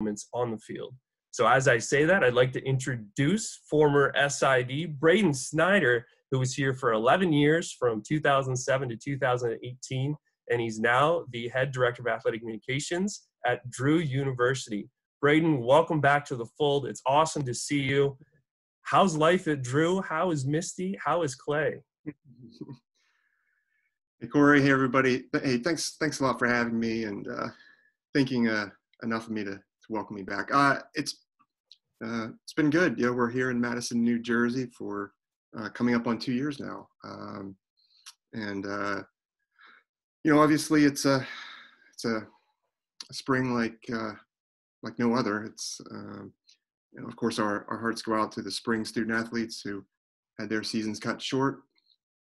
moments on the field. So as I say that, I'd like to introduce former SID Braden Snyder, who was here for 11 years from 2007 to 2018, and he's now the head director of athletic communications at Drew University. Braden, welcome back to the fold. It's awesome to see you. How's life at Drew? How is Misty? How is Clay? Hey Corey, hey everybody. Hey, thanks, thanks a lot for having me and uh, thinking uh, enough of me to, to welcome me back. Uh, it's uh, it's been good. You know, we're here in Madison, New Jersey for uh, coming up on two years now, um, and uh, you know, obviously it's a it's a, a spring like uh, like no other. It's um, you know, of course, our our hearts go out to the spring student athletes who had their seasons cut short.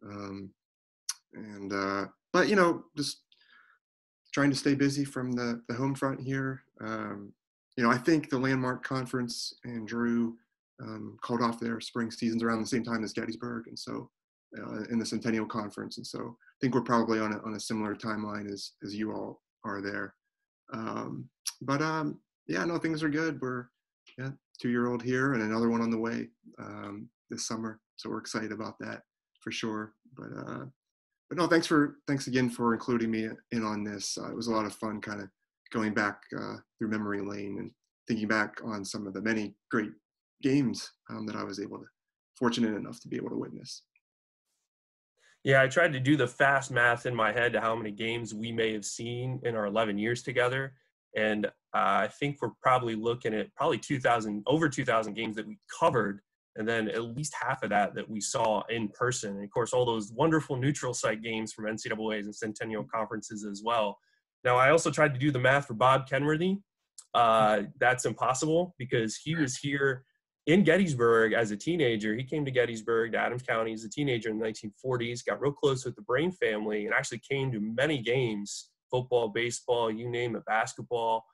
Um, and uh, but you know just trying to stay busy from the the home front here. Um, you know, I think the landmark conference and Drew um, called off their spring seasons around the same time as Gettysburg, and so uh, in the Centennial Conference, and so I think we're probably on a, on a similar timeline as as you all are there. Um, but um, yeah, no, things are good. We're yeah, two year old here and another one on the way um, this summer, so we're excited about that for sure. But uh, but no, thanks for thanks again for including me in on this. Uh, it was a lot of fun, kind of going back uh, through memory lane and thinking back on some of the many great games um, that I was able to, fortunate enough to be able to witness. Yeah, I tried to do the fast math in my head to how many games we may have seen in our 11 years together, and uh, I think we're probably looking at probably 2,000 over 2,000 games that we covered and then at least half of that that we saw in person. And of course, all those wonderful neutral site games from NCAA's and Centennial conferences as well. Now, I also tried to do the math for Bob Kenworthy. Uh, that's impossible because he was here in Gettysburg as a teenager. He came to Gettysburg, to Adams County, as a teenager in the 1940s, got real close with the Brain family, and actually came to many games football, baseball, you name it, basketball,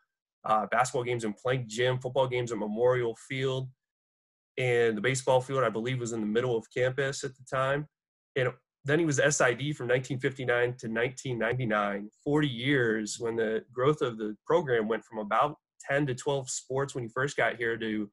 uh, basketball games in Plank Gym, football games at Memorial Field and the baseball field, I believe, was in the middle of campus at the time. And then he was SID from 1959 to 1999, 40 years when the growth of the program went from about 10 to 12 sports when he first got here to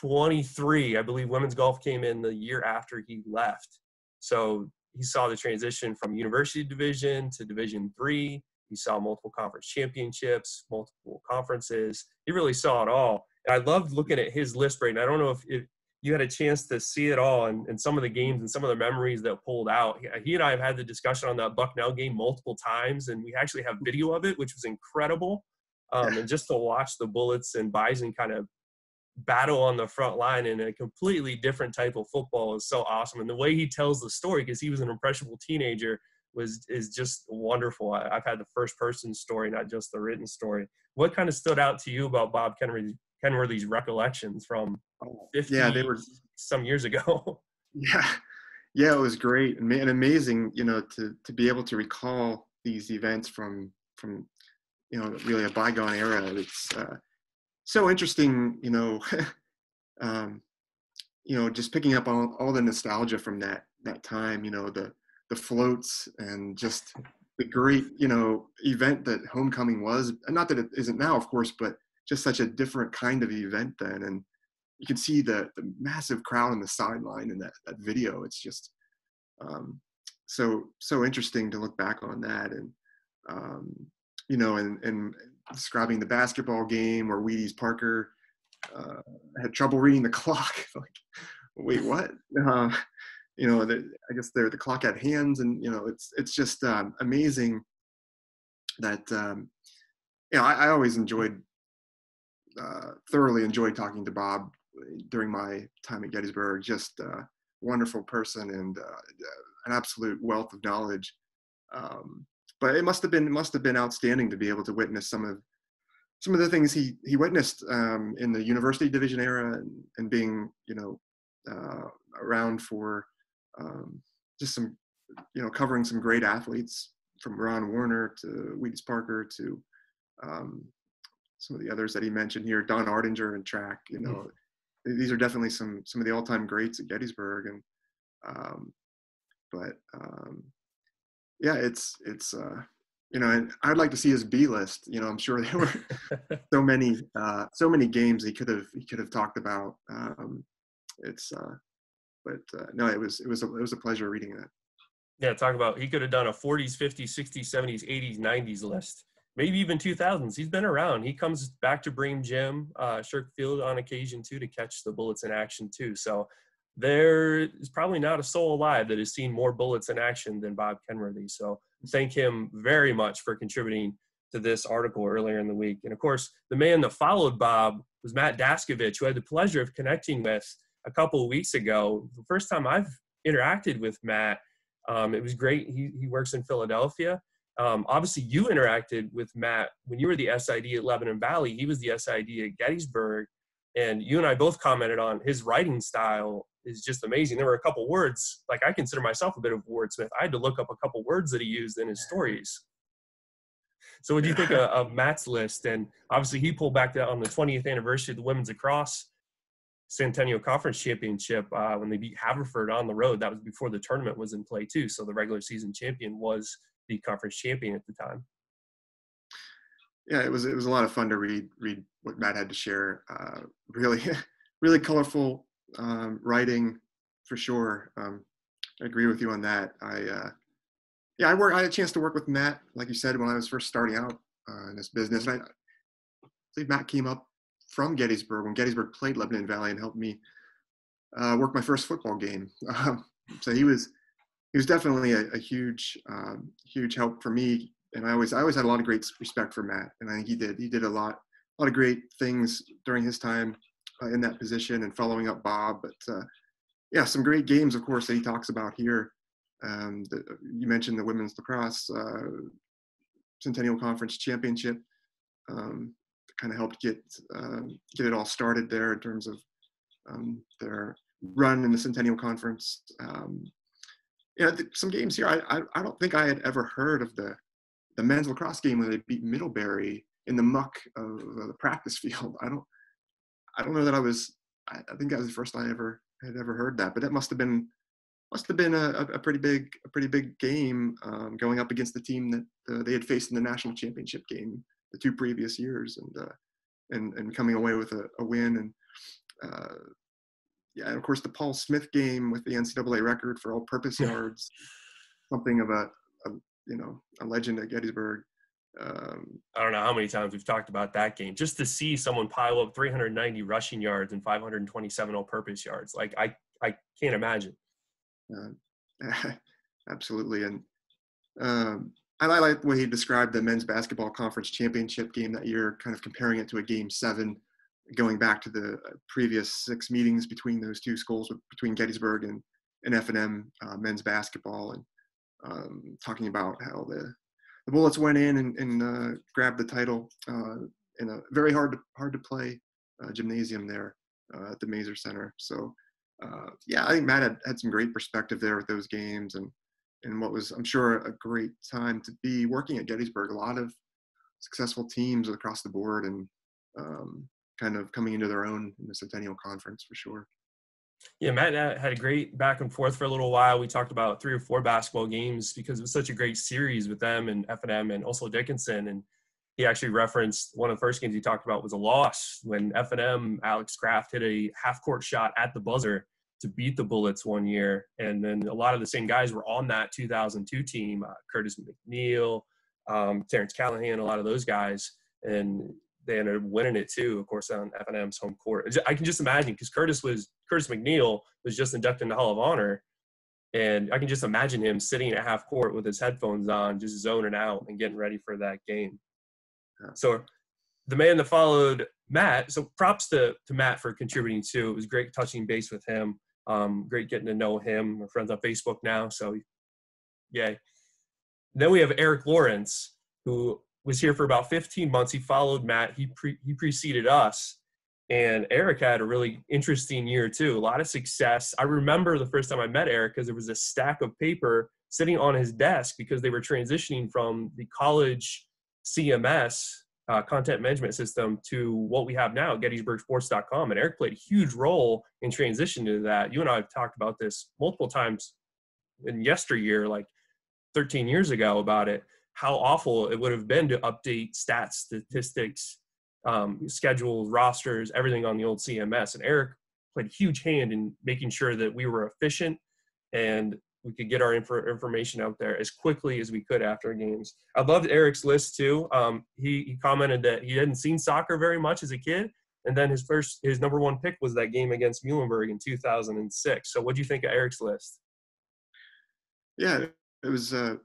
23. I believe women's golf came in the year after he left. So he saw the transition from university division to division three. He saw multiple conference championships, multiple conferences. He really saw it all. And I loved looking at his list, Braden. I don't know if, if you had a chance to see it all and, and some of the games and some of the memories that pulled out. He and I have had the discussion on that Bucknell game multiple times, and we actually have video of it, which was incredible. Um, and just to watch the Bullets and Bison kind of battle on the front line in a completely different type of football is so awesome. And the way he tells the story, because he was an impressionable teenager, was is just wonderful. I, have had the first person story, not just the written story. What kind of stood out to you about Bob Kenworthy, Kenworthy's recollections from 50 yeah, they were some years ago. Yeah, yeah, it was great and, and amazing, you know, to to be able to recall these events from from you know really a bygone era. It's uh, so interesting, you know. um, you know, just picking up all, all the nostalgia from that that time, you know, the the floats and just the great, you know, event that homecoming was. Not that it isn't now, of course, but just such a different kind of event then. And you can see the, the massive crowd on the sideline in that, that video. It's just um, so, so interesting to look back on that. And, um, you know, and, and describing the basketball game where Wheaties Parker uh, had trouble reading the clock. like, wait, what? Uh, you know, the, I guess they're the clock at hands, and you know, it's it's just um, amazing that um, you know I, I always enjoyed uh, thoroughly enjoyed talking to Bob during my time at Gettysburg. Just a wonderful person and uh, an absolute wealth of knowledge. Um, but it must have been must have been outstanding to be able to witness some of some of the things he he witnessed um, in the university division era and, and being you know uh, around for um, just some, you know, covering some great athletes from Ron Warner to Wheaties Parker to um, some of the others that he mentioned here, Don Ardinger and track. You know, mm-hmm. these are definitely some some of the all-time greats at Gettysburg, and um, but um, yeah, it's it's uh, you know, and I'd like to see his B list. You know, I'm sure there were so many, uh, so many games he could have he could have talked about. Um, it's, uh, but uh, no, it was it was a, it was a pleasure reading that. Yeah, talk about he could have done a 40s, 50s, 60s, 70s, 80s, 90s list, maybe even 2000s. He's been around. He comes back to Bream Gym, uh, Shirk Field on occasion too to catch the bullets in action too. So there is probably not a soul alive that has seen more bullets in action than Bob Kenworthy. So thank him very much for contributing to this article earlier in the week. And of course, the man that followed Bob was Matt Daskovich, who I had the pleasure of connecting with a couple of weeks ago. The first time I've interacted with Matt, um, it was great. He, he works in Philadelphia. Um, obviously, you interacted with Matt when you were the SID at Lebanon Valley. He was the SID at Gettysburg. And you and I both commented on his writing style is just amazing. There were a couple words, like I consider myself a bit of a wordsmith. I had to look up a couple words that he used in his stories. So what do you think of, of, Matt's list? And obviously he pulled back that on the 20th anniversary of the women's lacrosse Centennial Conference Championship uh, when they beat Haverford on the road. That was before the tournament was in play too. So the regular season champion was the conference champion at the time. Yeah, it was it was a lot of fun to read read what Matt had to share. Uh, really, really colorful um, writing for sure. Um, I agree with you on that. I uh, yeah, I work. I had a chance to work with Matt, like you said, when I was first starting out uh, in this business. And I, I believe Matt came up from Gettysburg when Gettysburg played Lebanon Valley and helped me uh, work my first football game. Um, so he was he was definitely a, a huge um, huge help for me. And I always I always had a lot of great respect for Matt, and I think he did he did a lot a lot of great things during his time uh, in that position and following up Bob. But uh, yeah, some great games, of course, that he talks about here. Um, the, you mentioned the women's lacrosse uh, Centennial Conference Championship. Um, kind of helped get um, get it all started there in terms of um, their run in the Centennial Conference. Um, yeah, th- some games here. I, I, I don't think I had ever heard of the the men's lacrosse game where they beat Middlebury in the muck of the practice field. I don't I don't know that I was. I, I think that was the first I ever had ever heard that, but it must have been must have been a, a pretty big a pretty big game um, going up against the team that uh, they had faced in the national championship game the two previous years, and uh, and and coming away with a, a win and. Uh, yeah, and of course the Paul Smith game with the NCAA record for all-purpose yards, something of a, a, you know a legend at Gettysburg. Um, I don't know how many times we've talked about that game. Just to see someone pile up 390 rushing yards and 527 all-purpose yards, like I, I can't imagine. Uh, absolutely, and um, I like the way he described the men's basketball conference championship game that year, kind of comparing it to a game seven, going back to the uh, previous six meetings between those two schools, between Gettysburg and and F and M uh, men's basketball, and um, talking about how the the Bullets went in and, and uh, grabbed the title uh, in a very hard to, hard to play uh, gymnasium there at the Mayser Center. So yeah, I think Matt had, had some great perspective there with those games and and what was I'm sure a great time to be working at Gettysburg. A lot of successful teams across the board and um, kind of coming into their own in the Centennial Conference for sure. Yeah, Matt had a great back and forth for a little while. We talked about three or four basketball games because it was such a great series with them and F&M and also Dickinson. And he actually referenced one of the first games he talked about was a loss when F&M Alex Kraft hit a half court shot at the buzzer to beat the Bullets one year. And then a lot of the same guys were on that 2002 team, uh, Curtis McNeil, um, Terrence Callahan, a lot of those guys. And they ended up winning it too, of course, on F&M's home court. I can just imagine because Curtis was Curtis McNeil was just inducted in the Hall of Honor, and I can just imagine him sitting at half court with his headphones on, just zoning out and getting ready for that game. So, the man that followed Matt. So props to to Matt for contributing too. It was great touching base with him. Um, great getting to know him. We're friends on Facebook now, so yay. Then we have Eric Lawrence, who was here for about 15 months. He followed Matt. He pre, he preceded us, and Eric had a really interesting year too. A lot of success. I remember the first time I met Eric because there was a stack of paper sitting on his desk because they were transitioning from the college CMS uh, content management system to what we have now, GettysburgSports.com. And Eric played a huge role in transition to that. You and I have talked about this multiple times in yesteryear, like 13 years ago, about it how awful it would have been to update stats, statistics, um, schedules, rosters, everything on the old CMS. And Eric played a huge hand in making sure that we were efficient and we could get our inf- information out there as quickly as we could after games. I loved Eric's list too. Um, he, he commented that he hadn't seen soccer very much as a kid, and then his first his number one pick was that game against Muhlenberg in 2006. So what do you think of Eric's list? Yeah, it was. Uh,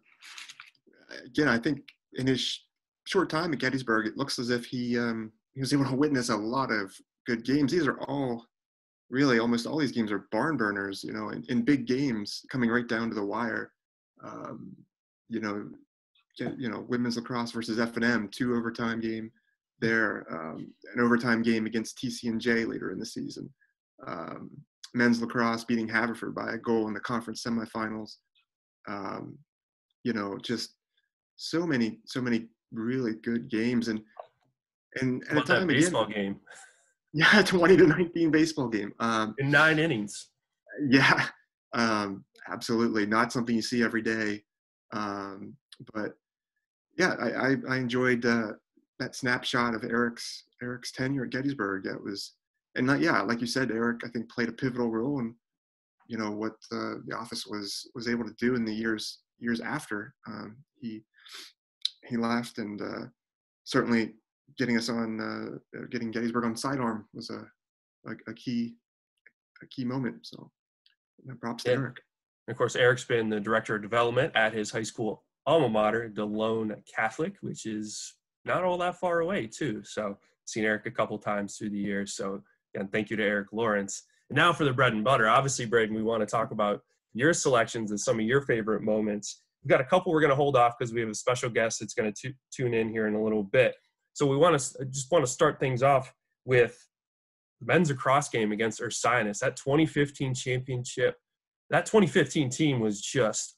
again, I think in his short time at Gettysburg, it looks as if he um, he was able to witness a lot of good games. These are all really almost all these games are barn burners. You know, in, in big games coming right down to the wire. Um, you know, you know, women's lacrosse versus F and M, two overtime game there, um, an overtime game against TCNJ later in the season. Um, men's lacrosse beating Haverford by a goal in the conference semifinals. Um, you know, just so many, so many really good games, and and at a time baseball again, game. Yeah, twenty to nineteen baseball game. Um, in nine innings. Yeah, um, absolutely. Not something you see every day, um, but yeah, I, I, I enjoyed uh, that snapshot of Eric's Eric's tenure at Gettysburg. That was, and not, yeah, like you said, Eric, I think played a pivotal role in, you know, what uh, the office was was able to do in the years years after um, he he left, and uh, certainly getting us on uh, getting Gettysburg on sidearm was a, a, a key a key moment. So props to yeah. Eric. of course, Eric's been the director of development at his high school alma mater, DeLone Catholic, which is not all that far away too. So seen Eric a couple times through the years. So again, thank you to Eric Lawrence. And now for the bread and butter. Obviously, Braden, we want to talk about your selections and some of your favorite moments. We've got a couple we're going to hold off because we have a special guest that's going to tune in here in a little bit. So we want to just want to start things off with the men's lacrosse game against Ursinus. That 2015 championship, that 2015 team was just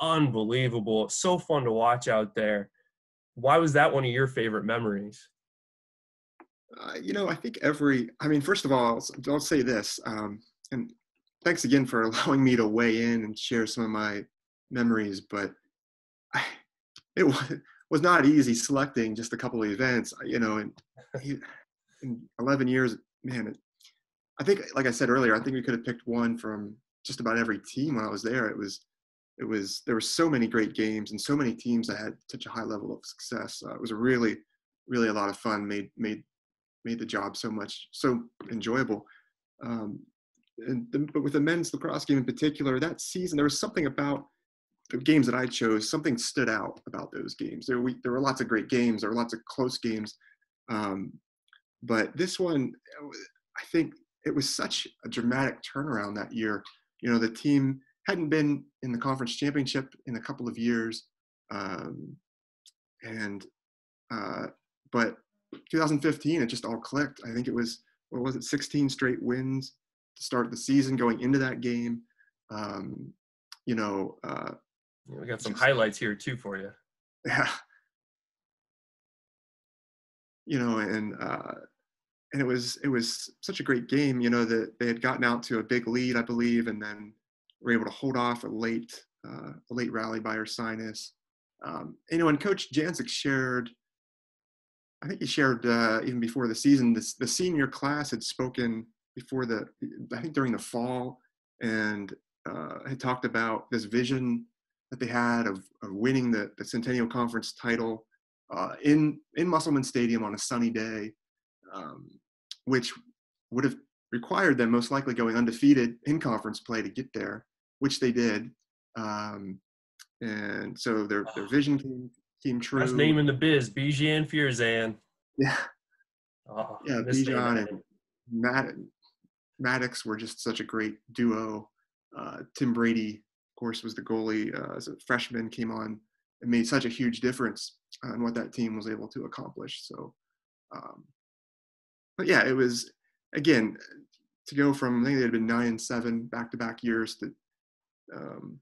unbelievable. So fun to watch out there. Why was that one of your favorite memories? Uh, you know, I think every, I mean, first of all, I'll say this, um, and thanks again for allowing me to weigh in and share some of my memories, but I, it was, was not easy selecting just a couple of events, you know, and in 11 years, man, it, I think, like I said earlier, I think we could have picked one from just about every team when I was there. It was, it was there were so many great games and so many teams that had such a high level of success. Uh, it was a really, really a lot of fun. Made made made the job so much so enjoyable. Um, and the, but with the men's lacrosse game in particular, that season there was something about the games that I chose. Something stood out about those games. There, we, there were lots of great games. There were lots of close games, um, but this one, I think it was such a dramatic turnaround that year. You know, the team hadn't been in the conference championship in a couple of years, um, and uh, but 2015 it just all clicked. I think it was what was it 16 straight wins to start the season going into that game. Um, you know, uh, yeah, we got some highlights here too for you. Yeah. You know, and uh, and it was it was such a great game. You know that they had gotten out to a big lead, I believe, and then were able to hold off a late uh, a late rally by Ursinus. Um, you know, and Coach Janczyk shared, I think he shared uh, even before the season, this, the senior class had spoken before the, I think during the fall, and uh, had talked about this vision that they had of, of winning the, the Centennial Conference title uh, in in Musselman Stadium on a sunny day, um, which would have required them most likely going undefeated in conference play to get there which they did. Um, and so their their vision came came true. Name in the biz, Bijan Fierzan. Yeah. Oh, yeah, Bijan and Matt, Maddox were just such a great duo. Uh, Tim Brady, course, was the goalie uh, as a freshman, came on and made such a huge difference on what that team was able to accomplish. So, um, but yeah, it was again to go from I think they had been nine and seven back to back years to um,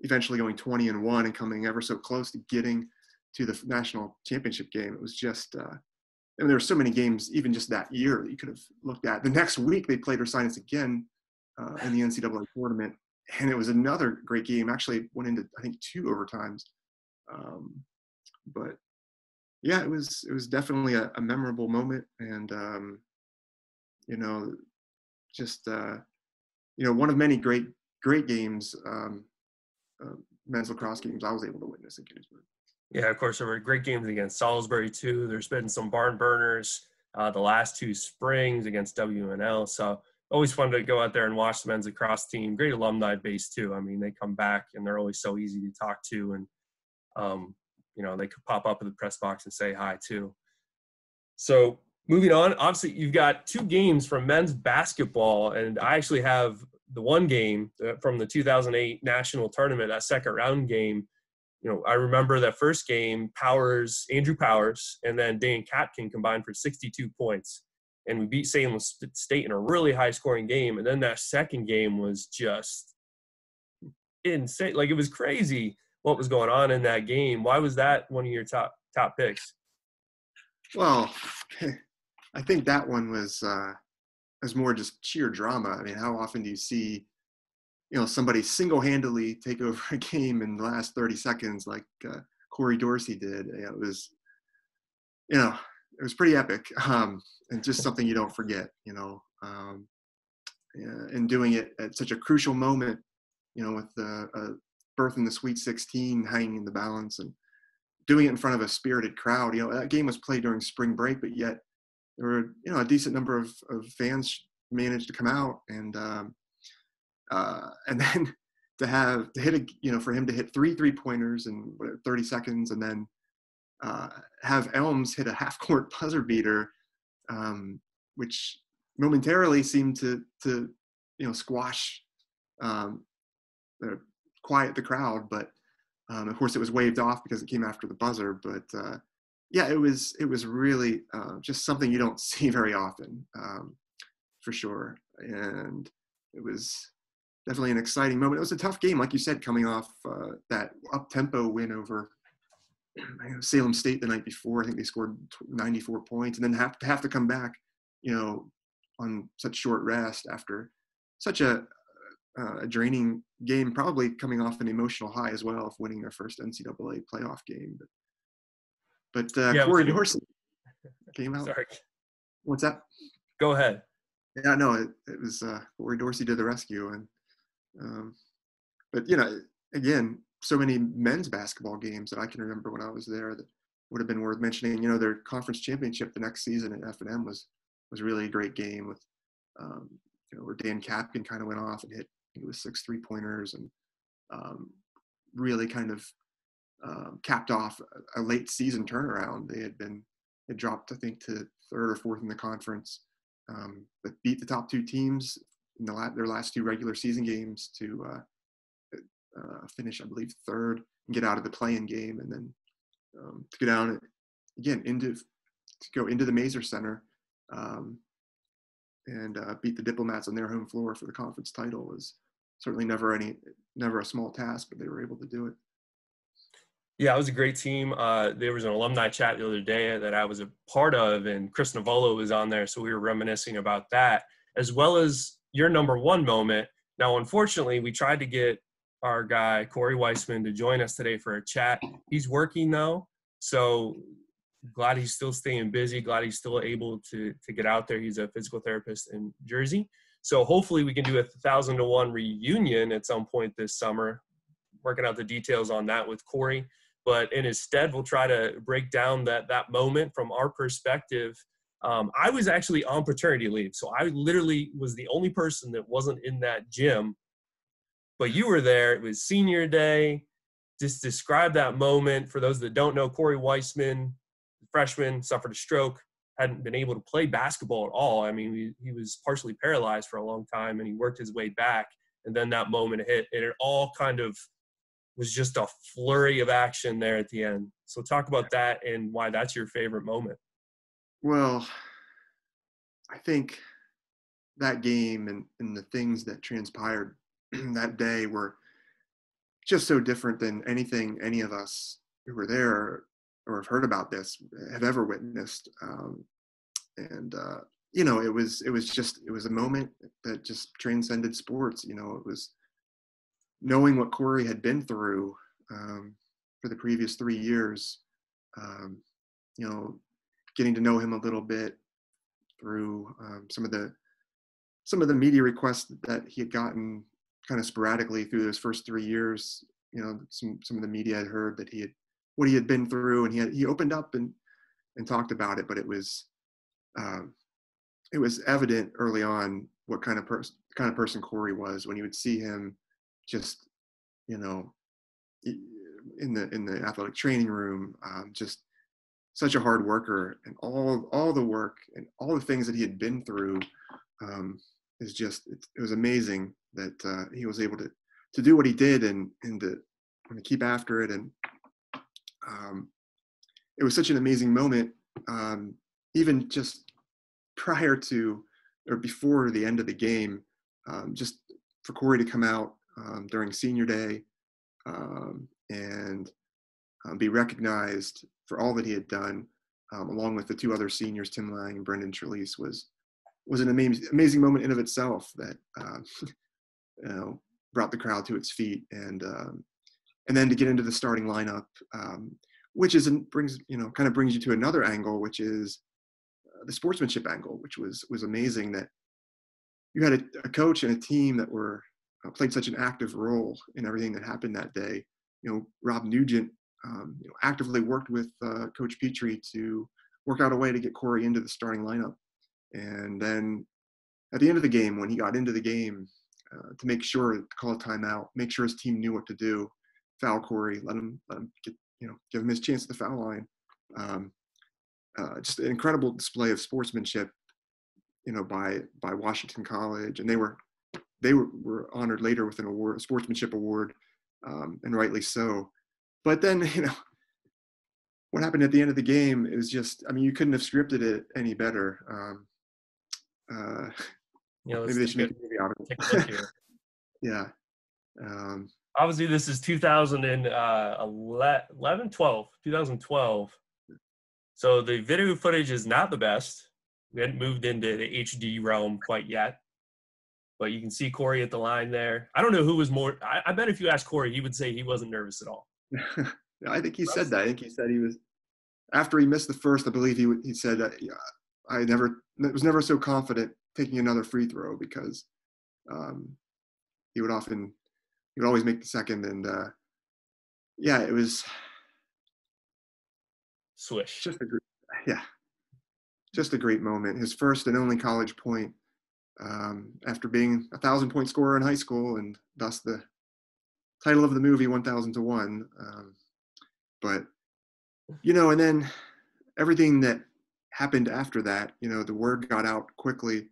eventually going 20 and one and coming ever so close to getting to the national championship game. It was just, uh, I mean, there were so many games, even just that year, that you could have looked at. The next week, they played Ursinus again uh, in the NCAA tournament, and it was another great game. Actually, went into I think two overtimes. Um, but yeah, it was it was definitely a, a memorable moment, and um, you know, just uh, you know, one of many great great games, um, uh, men's lacrosse games I was able to witness in Gettysburg. Yeah, of course, there were great games against Salisbury too. There's been some barn burners uh, the last two springs against WNL. So always fun to go out there and watch the men's lacrosse team. Great alumni base too. I mean, they come back and they're always so easy to talk to, and um, you know they could pop up in the press box and say hi too. So moving on, obviously you've got two games from men's basketball, and I actually have the one game uh, from the 2008 national tournament, that second round game. You know, I remember that first game, Powers, Andrew Powers, and then Dan Katkin combined for 62 points and we beat Salem State in a really high scoring game. And then that second game was just insane. Like it was crazy what was going on in that game. Why was that one of your top top picks? Well, I think that one was uh, was more just sheer drama. I mean, how often do you see, you know, somebody single handedly take over a game in the last thirty seconds like uh, Corey Dorsey did? You know, it was, you know, it was pretty epic um, and just something you don't forget you know um, and doing it at such a crucial moment you know with the uh, berth in the sweet 16 hanging in the balance and doing it in front of a spirited crowd you know that game was played during spring break but yet there were you know a decent number of, of fans managed to come out and um, uh, and then to have to hit a you know for him to hit three three pointers in 30 seconds and then uh, have Elms hit a half court buzzer beater, um, which momentarily seemed to to you know squash, um, quiet the crowd. But um, of course, it was waved off because it came after the buzzer. But uh, yeah, it was it was really uh, just something you don't see very often, um, for sure. And it was definitely an exciting moment. It was a tough game, like you said, coming off uh, that up tempo win over Salem State the night before. I think they scored 94 points, and then have to have to come back, you know, on such short rest after such a, a draining game. Probably coming off an emotional high as well of winning their first NCAA playoff game. But, but uh, yeah, Corey Dorsey came out. Sorry. What's that? Go ahead. Yeah, no, it, it was uh, Corey Dorsey to the rescue, and um, but you know, again, so many men's basketball games that I can remember when I was there that would have been worth mentioning. You know, their conference championship the next season at F and M was was really a great game with, um, you know, where Dan Kapkin kind of went off and hit it was six three pointers and um, really kind of um, capped off a, late season turnaround. They had been had dropped I think to third or fourth in the conference, um, but beat the top two teams in the la- their last two regular season games to uh, uh, finish, I believe, third and get out of the playing game, and then um, to go down again into to go into the Mayser Center um, and uh, beat the Diplomats on their home floor for the conference title was certainly never any never a small task, but they were able to do it. Yeah, it was a great team. Uh, there was an alumni chat the other day that I was a part of, and Chris Navolo was on there, so we were reminiscing about that, as well as your number one moment. Now, unfortunately, we tried to get our guy Corey Weisman to join us today for a chat. He's working though, so glad he's still staying busy. Glad he's still able to to get out there. He's a physical therapist in Jersey, so hopefully we can do a thousand to one reunion at some point this summer. Working out the details on that with Corey, but in his stead, we'll try to break down that that moment from our perspective. Um, I was actually on paternity leave, so I literally was the only person that wasn't in that gym but you were there. It was senior day. Just describe that moment for those that don't know. Corey Weisman, freshman, suffered a stroke, hadn't been able to play basketball at all. I mean, he, he was partially paralyzed for a long time, and he worked his way back. And then that moment hit, and it all kind of was just a flurry of action there at the end. So talk about that and why that's your favorite moment. Well, I think that game and, and the things that transpired that day were just so different than anything any of us who were there or have heard about this have ever witnessed. Um, and uh, you know, it was it was just it was a moment that just transcended sports. You know, it was knowing what Corey had been through um, for the previous three years. um, you know, getting to know him a little bit through um, some of the some of the media requests that he had gotten kind of sporadically through those first three years. You know, some some of the media had heard that he had what he had been through, and he had he opened up and and talked about it. But it was um, it was evident early on what kind of person kind of person Corey was when you would see him just you know in the in the athletic training room um, just such a hard worker and all all the work and all the things that he had been through um, is just it, it, was amazing that uh, he was able to to do what he did and and to, and to keep after it. And um, it was such an amazing moment um, even just prior to or before the end of the game um, just for Corey to come out um, during senior day um, and um, be recognized for all that he had done, along with the two other seniors, Tim Lang and Brendan Trelease, was was an amazing amazing moment in of itself that uh, you know brought the crowd to its feet and um, and then to get into the starting lineup, um, which is brings you know kind of brings you to another angle, which is uh, the sportsmanship angle, which was was amazing that you had a, a coach and a team that were uh, played such an active role in everything that happened that day. You know, Rob Nugent um, you know, actively worked with uh, Coach Petrie to work out a way to get Corey into the starting lineup. And then at the end of the game, when he got into the game, uh, to make sure to call a timeout, make sure his team knew what to do, foul Corey, let him, let him get, you know, give him his chance at the foul line. Um, uh, just an incredible display of sportsmanship, you know, by by Washington College, and they were they were, were honored later with an award, a sportsmanship award, um, and rightly so. But then, you know, what happened at the end of the game is just, I mean, you couldn't have scripted it any better. Um, uh, yeah, maybe they should make a movie out of it. yeah. Um, Obviously, this is 2011, uh, 12, 2012. So the video footage is not the best. We hadn't moved into the HD realm quite yet. But you can see Corey at the line there. I don't know who was more. I, I bet if you asked Corey, he would say he wasn't nervous at all. I think he said that. I think he said he was after he missed the first. I believe he he said that yeah, I never was never so confident taking another free throw because um, he would often he would always make the second and uh, yeah, it was swish. Just a great, yeah, just a great moment. His first and only college point um, after being a thousand point scorer in high school and thus the title of the movie 1000 to 1 um, but you know and then everything that happened after that you know the word got out quickly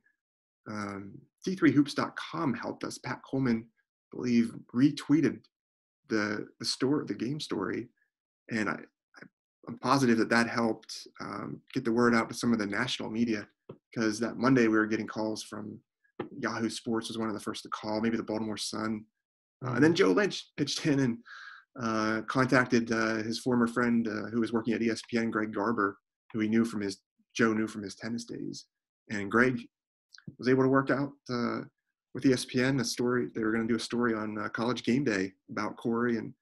um, d3hoops.com helped us. Pat coleman I believe retweeted the the story the game story. And i i'm positive that that helped um, get the word out to some of the national media because that monday we were getting calls from yahoo sports was one of the first to call maybe the baltimore sun. Uh, and then Joe Lynch pitched in and uh, contacted uh, his former friend uh, who was working at ESPN, Greg Garber, who he knew from his Joe knew from his tennis days, and Greg was able to work out uh, with ESPN a story. They were going to do a story on uh, College Game Day about Corey and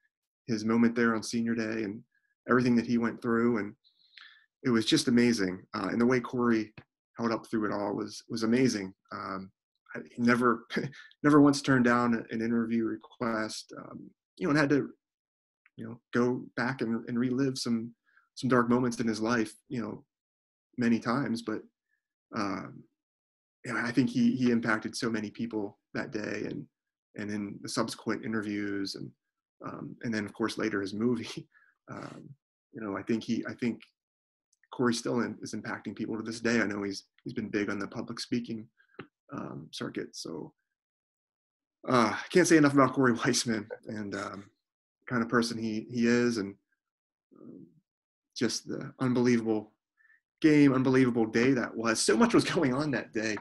his moment there on Senior Day and everything that he went through, and it was just amazing. and the way Corey held up through it all was was amazing. Um, never never once turned down an interview request um, you know and had to you know go back and, and relive some some dark moments in his life you know many times but um, know, I think he he impacted so many people that day and and in the subsequent interviews and um, and then of course later his movie um, you know I think he I think Corey still is impacting people to this day I know he's he's been big on the public speaking um, circuit. So uh, I can't say enough about Corey Weisman and um, kind of person he he is, and um, just the unbelievable game, unbelievable day that was. So much was going on that day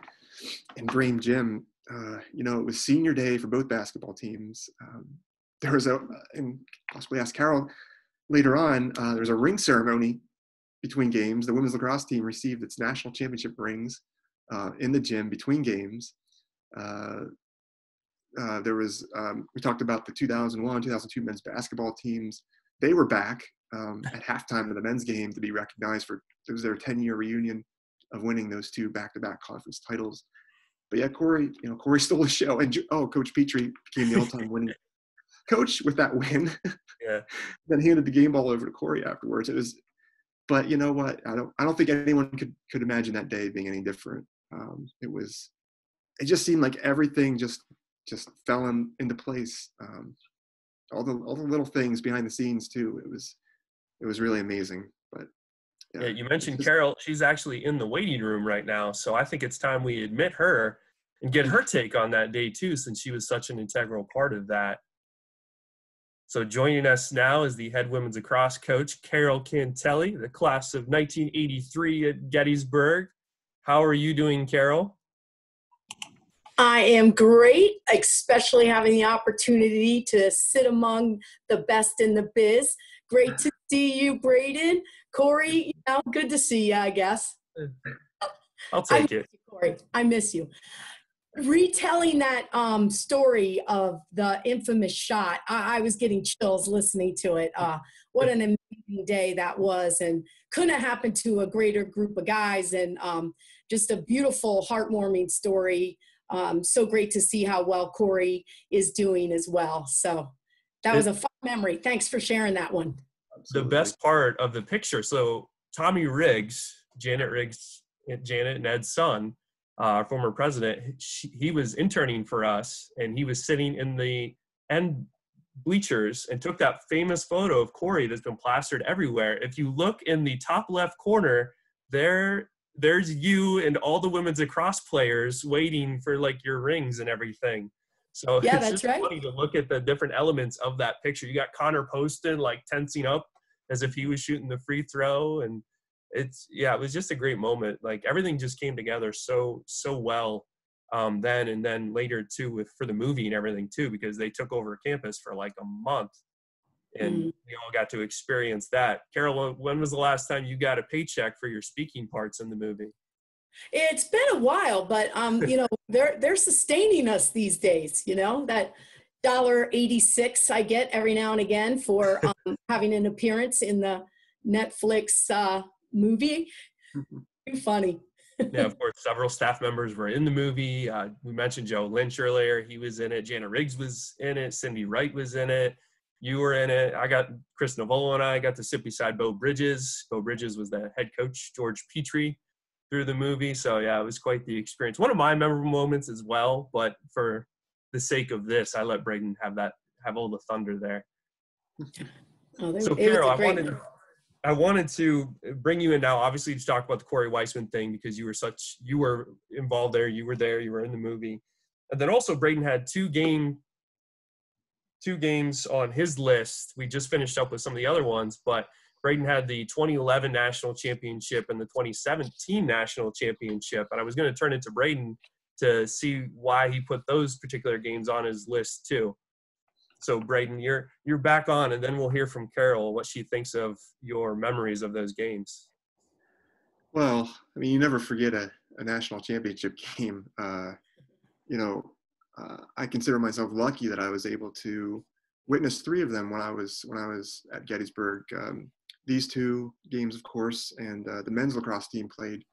in Bream Gym. Uh, you know, it was senior day for both basketball teams. Um, there was a, and possibly ask Carol later on, uh, there was a ring ceremony between games. The women's lacrosse team received its national championship rings uh, in the gym between games. Uh, uh, there was um, we talked about the 2001 2002 men's basketball teams they were back um, at halftime of the men's game to be recognized for it was their 10 year reunion of winning those two back to back conference titles. But yeah, Corey, you know, Corey stole the show, and oh, Coach Petrie became the all time winning coach with that win. Yeah. then handed the game ball over to Corey afterwards. It was, but you know what? I don't, I don't think anyone could could imagine that day being any different. Um, it was, it just seemed like everything just just fell in, into place. Um, all the all the little things behind the scenes too. It was it was really amazing. But yeah, yeah you mentioned just, Carol. She's actually in the waiting room right now, so I think it's time we admit her and get her take on that day too, since she was such an integral part of that. So joining us now is the head women's lacrosse coach, Carol Cantele, the class of 1983 at Gettysburg. How are you doing, Carol? I am great, especially having the opportunity to sit among the best in the biz. Great to see you, Braden. Corey, you know, good to see you, I guess. I'll take it. You, Corey, I miss you. Retelling that um, story of the infamous shot, I, I, was getting chills listening to it. Uh, what an amazing day that was, and couldn't have happened to a greater group of guys, and um, just a beautiful, heartwarming story um, so great to see how well Corey is doing as well. So that was a fun memory. Thanks for sharing that one. The best part of the picture. So Tommy Riggs, Janet Riggs, Janet and Ed's son, uh, our former president, she, he was interning for us, and he was sitting in the end bleachers and took that famous photo of Corey that's been plastered everywhere. If you look in the top left corner, there there's you and all the women's lacrosse players waiting for like your rings and everything. So yeah, it's that's just right. funny to look at the different elements of that picture. You got Connor Poston like tensing up as if he was shooting the free throw, and it's yeah, it was just a great moment. Like everything just came together so so well um, then, and then later too with for the movie and everything too, because they took over campus for like a month and mm. we all got to experience that. Carol, when was the last time you got a paycheck for your speaking parts in the movie? It's been a while, but um, you know, they're they're sustaining us these days. You know that dollar eighty six I get every now and again for um, having an appearance in the Netflix uh, movie. Too funny. yeah, of course, several staff members were in the movie. Uh, we mentioned Joe Lynch earlier; he was in it. Jana Riggs was in it. Cindy Wright was in it you were in it. I got Chris Navolo and I got to sit beside Beau Bridges. Beau Bridges was the head coach, George Petrie, through the movie. So yeah, it was quite the experience. One of my memorable moments as well. But for the sake of this, I let Braden have that, have all the thunder there. Oh, so Carol, I wanted, I wanted to bring you in now, obviously, to talk about the Corey Weisman thing because you were such, you were involved there, you were there, you were in the movie, and then also Braden had two game two games on his list. We just finished up with some of the other ones, but Braden had the 2011 national championship and the 2017 national championship. And I was going to turn it to Braden to see why he put those particular games on his list too. So Braden, you're you're back on, and then we'll hear from Carol what she thinks of your memories of those games. Well, I mean, you never forget a, a national championship game. Uh, you know, uh, I consider myself lucky that I was able to witness three of them when I was when I was at Gettysburg. Um, these two games, of course, and uh, the men's lacrosse team played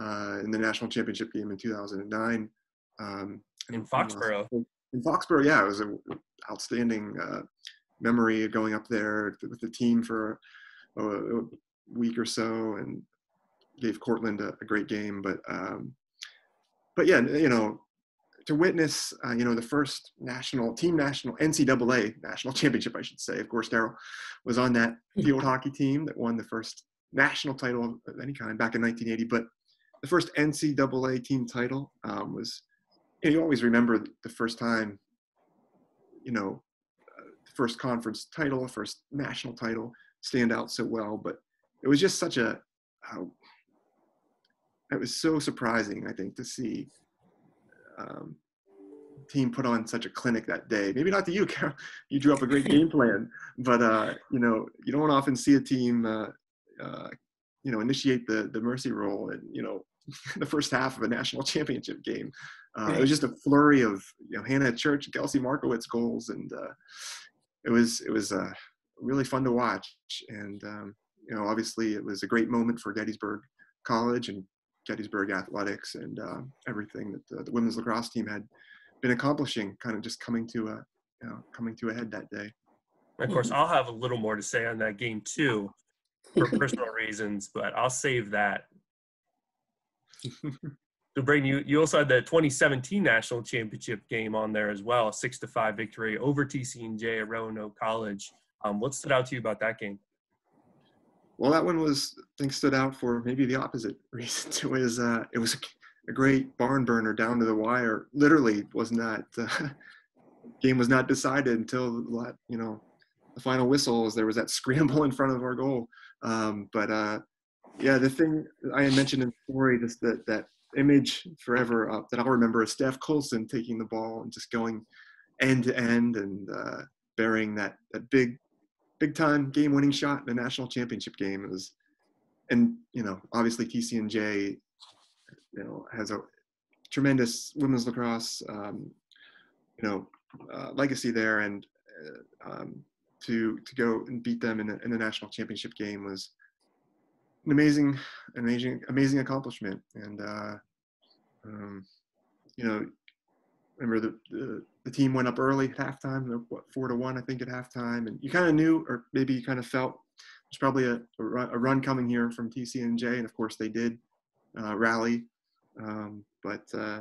uh, in the national championship game in 2009 um, in Foxborough. In Foxborough, yeah, it was an outstanding uh, memory going up there with the team for a, a week or so, and gave Cortland a, a great game. But um, but yeah, you know, to witness, uh, you know, the first national team, national NCAA national championship, I should say. Of course, Carol was on that field hockey team that won the first national title of any kind back in 1980. But the first NCAA team title um, was, you, know, you always remember the first time, you know, uh, first conference title, first national title stand out so well. But it was just such a, uh, it was so surprising, I think, to see um, team put on such a clinic that day. Maybe not to you, Carol. You drew up a great game plan, but uh, you know you don't often see a team, uh, uh, you know, initiate the the mercy roll and you know the first half of a national championship game. Uh, it was just a flurry of you know Hannah Church, Kelsey Markowitz goals, and uh, it was it was uh, really fun to watch. And um, you know, obviously, it was a great moment for Gettysburg College and Gettysburg athletics and uh, everything that the, the, women's lacrosse team had been accomplishing, kind of just coming to a you know coming to a head that day. Of course, I'll have a little more to say on that game too, for personal reasons, but I'll save that. so, Braden, you, you also had the 2017 national championship game on there as well, six to five victory over TCNJ at Roanoke College. Um, what stood out to you about that game? Well, that one was, I think, stood out for maybe the opposite reason. It was, uh, it was a, great barn burner down to the wire. Literally, was not uh, game was not decided until you know the final whistle. As there was that scramble in front of our goal. Um, but uh, yeah, the thing I had mentioned in the story, just that that image forever uh, that I'll remember is Steph Colson taking the ball and just going end to end and uh, burying that that big big time game winning shot in a national championship game. It was, and you know, obviously TCNJ, you know, has a tremendous women's lacrosse, um, you know, uh, legacy there, and uh, um, to to go and beat them in the, in the national championship game was an amazing, amazing, amazing accomplishment. And uh, um, you know, remember the, the, the team went up early at halftime, what four to one I think at halftime, and you kind of knew, or maybe you kind of felt there's probably a, a, run, coming here from TCNJ, and of course they did uh, rally. Um, but uh,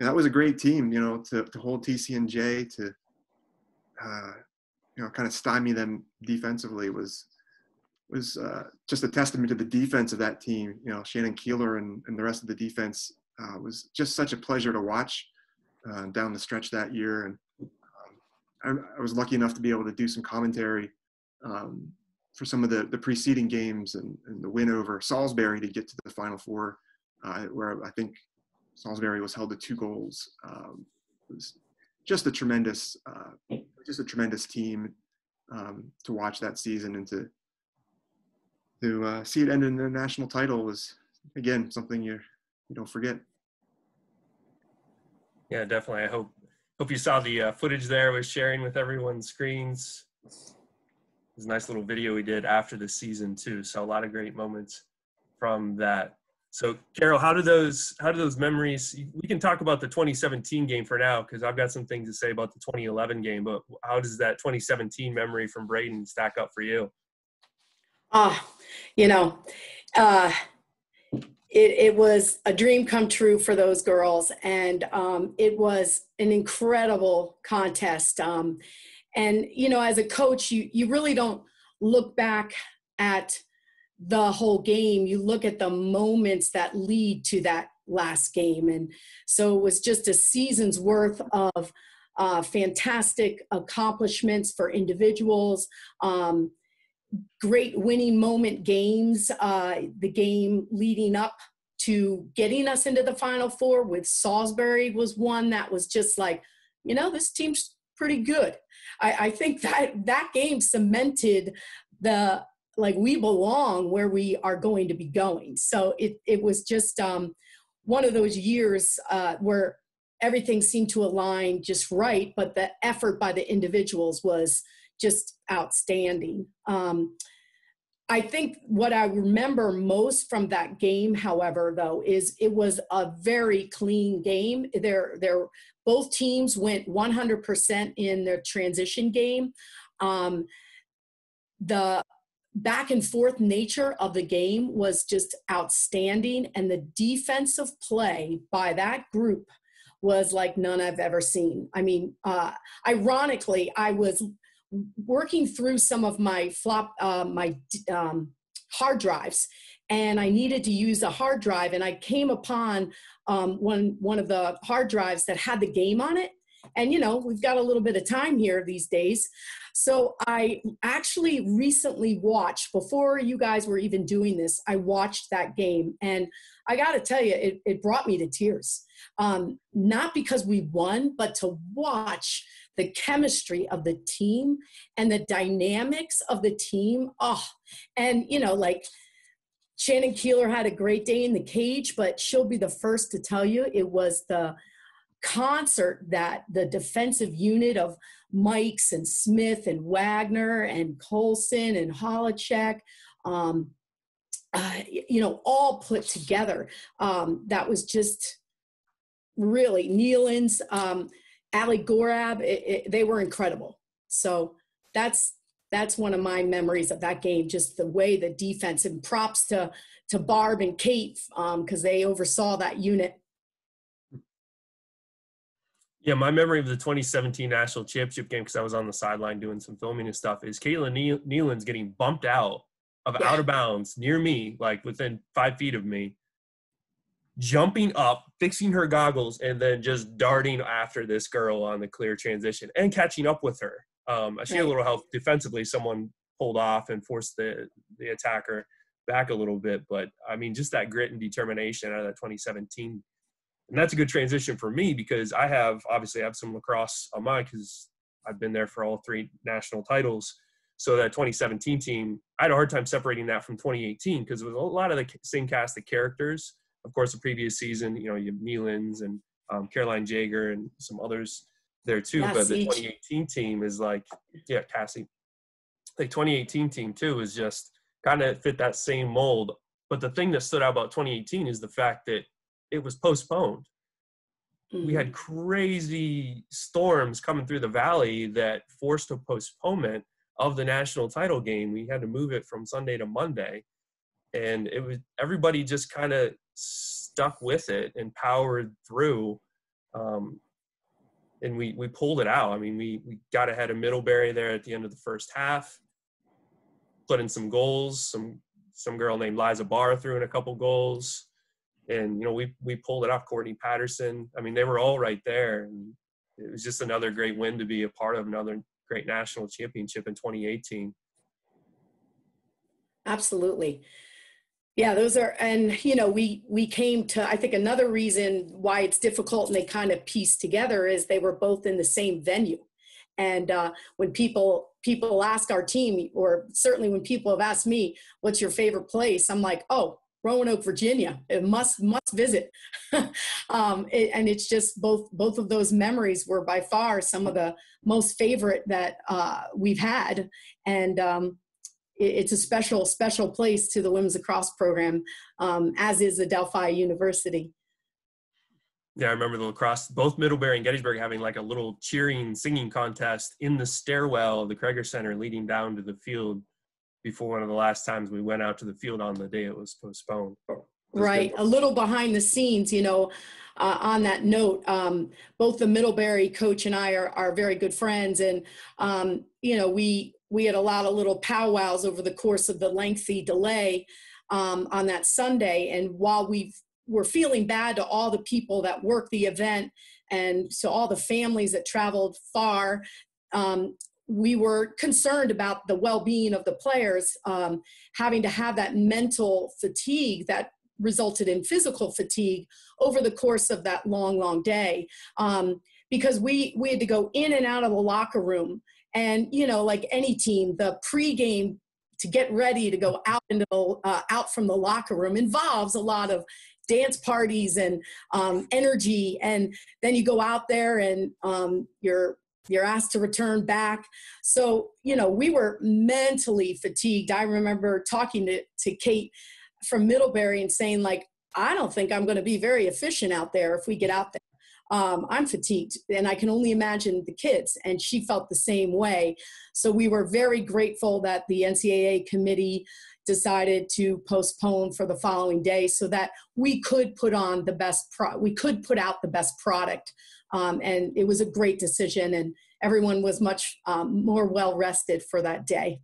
yeah, that was a great team, you know, to, to hold TCNJ to, uh, you know, kind of stymie them defensively was was uh, just a testament to the defense of that team. You know, Shannon Keeler and, and the rest of the defense uh, was just such a pleasure to watch uh, down the stretch that year. And um, I, I, was lucky enough to be able to do some commentary um, for some of the, the preceding games and, and, the win over Salisbury to get to the Final Four, uh, where I think Salisbury was held to two goals. Um, just a tremendous, uh, just a tremendous team um, to watch that season and to to uh, see it end in a national title was again something you you don't forget. Yeah, definitely. I hope hope you saw the uh, footage there. Was sharing with everyone's screens. It a nice little video we did after the season too. So a lot of great moments from that. So Carol, how do those how do those memories? We can talk about the 2017 game for now because I've got some things to say about the 2011 game. But how does that 2017 memory from Braden stack up for you? Ah, uh, you know, uh, it, it, was a dream come true for those girls. And um, it was an incredible contest um, and you know as a coach you, you really don't look back at the whole game. You look at the moments that lead to that last game. And so it was just a season's worth of uh, fantastic accomplishments for individuals um, great winning moment games. Uh, the game leading up to getting us into the Final Four with Salisbury was one that was just like, you know, this team's pretty good. I, I think that that game cemented the like we belong where we are going to be going. So it it was just um, one of those years uh, where everything seemed to align just right, but the effort by the individuals was just outstanding. Um, I think what I remember most from that game, however, though, is it was a very clean game. There, there, both teams went 100% in their transition game. Um, the back and forth nature of the game was just outstanding, and the defensive play by that group was like none I've ever seen. I mean, uh, ironically, I was working through some of my flop, uh, my um, hard drives, and I needed to use a hard drive, and I came upon um, one one of the hard drives that had the game on it. And you know, we've got a little bit of time here these days. So I actually recently watched, before you guys were even doing this, I watched that game. And I got to tell you, it, it brought me to tears. Um, not because we won, but to watch the chemistry of the team and the dynamics of the team. Oh, and you know, like Shannon Keeler had a great day in the cage, but she'll be the first to tell you it was the concert that the defensive unit of Mikes and Smith and Wagner and Colson and Holacek, um, uh, you know, all put together. Um, that was just really Nealon's, um, Ali Gorab. It, it, they were incredible. So that's that's one of my memories of that game. Just the way the defense and props to to Barb and Kate because um, they oversaw that unit. Yeah, my memory of the 2017 national championship game because I was on the sideline doing some filming and stuff is Caitlin Nealon's getting bumped out of yeah. out of bounds near me, like within five feet of me, jumping up, fixing her goggles, and then just darting after this girl on the clear transition and catching up with her. Um, she had a little help defensively. Someone pulled off and forced the the attacker back a little bit, but I mean, just that grit and determination out of that 2017 and that's a good transition for me because I have obviously I have some lacrosse on mine because I've been there for all three national titles. So that 2017 team, I had a hard time separating that from 2018 because it was a lot of the same cast of characters. Of course, the previous season, you know, you have Nealons and um, Caroline Jaeger and some others there too. but the 2018 team is like, yeah, Cassie. The 2018 team too is just kind of fit that same mold. But the thing that stood out about 2018 is the fact that it was postponed. Mm-hmm. We had mm-hmm. crazy storms coming through the valley that forced a postponement of the national title game. We had to move it from Sunday to Monday. And it was everybody just kind of stuck with it and powered through. Um, and we we pulled it out. I mean, we we got ahead of Middlebury there at the end of the first half, put in some goals. Some some girl named Liza Barr threw in a couple goals and you know we we pulled it off. Courtney Patterson. I mean, they were all right there, and it was just another great win to be a part of. Another great national championship in 2018. Absolutely. Yeah, those are, and you know, we we came to. I think another reason why it's difficult, and they kind of piece together, is they were both in the same venue. And uh, when people people ask our team, or certainly when people have asked me, "What's your favorite place?" I'm like, "Oh, Roanoke, Virginia. It must must visit, um, it, and it's just both both of those memories were by far some of the most favorite that uh, we've had, and um, it's a special special place to the Women's Lacrosse program, um, as is Adelphi University. Yeah, I remember the lacrosse, both Middlebury and Gettysburg having like a little cheering, singing contest in the stairwell of the Cregger Center leading down to the field before one of the last times we went out to the field on the day it was postponed. right, good. a little behind the scenes, you know. Uh, on that note, um, both the Middlebury coach and I are, are very good friends, and um, you know we we had a lot of little powwows over the course of the lengthy delay um, on that Sunday. And while we were feeling bad to all the people that worked the event and to all the families that traveled far, um, we were concerned about the well-being of the players um, having to have that mental fatigue that resulted in physical fatigue over the course of that long long day um, because we we had to go in and out of the locker room and you know like any team the pregame to get ready to go out into uh, out from the locker room involves a lot of dance parties and um, energy and then you go out there and um, you're you're asked to return back. So, you know, we were mentally fatigued. I remember talking to, to Kate from Middlebury and saying, like, I don't think I'm going to be very efficient out there if we get out there. Um, I'm fatigued, and I can only imagine the kids. And she felt the same way. So we were very grateful that the NCAA committee decided to postpone for the following day so that we could put on the best pro- we could put out the best product um, and it was a great decision, and everyone was much um, more well rested for that day.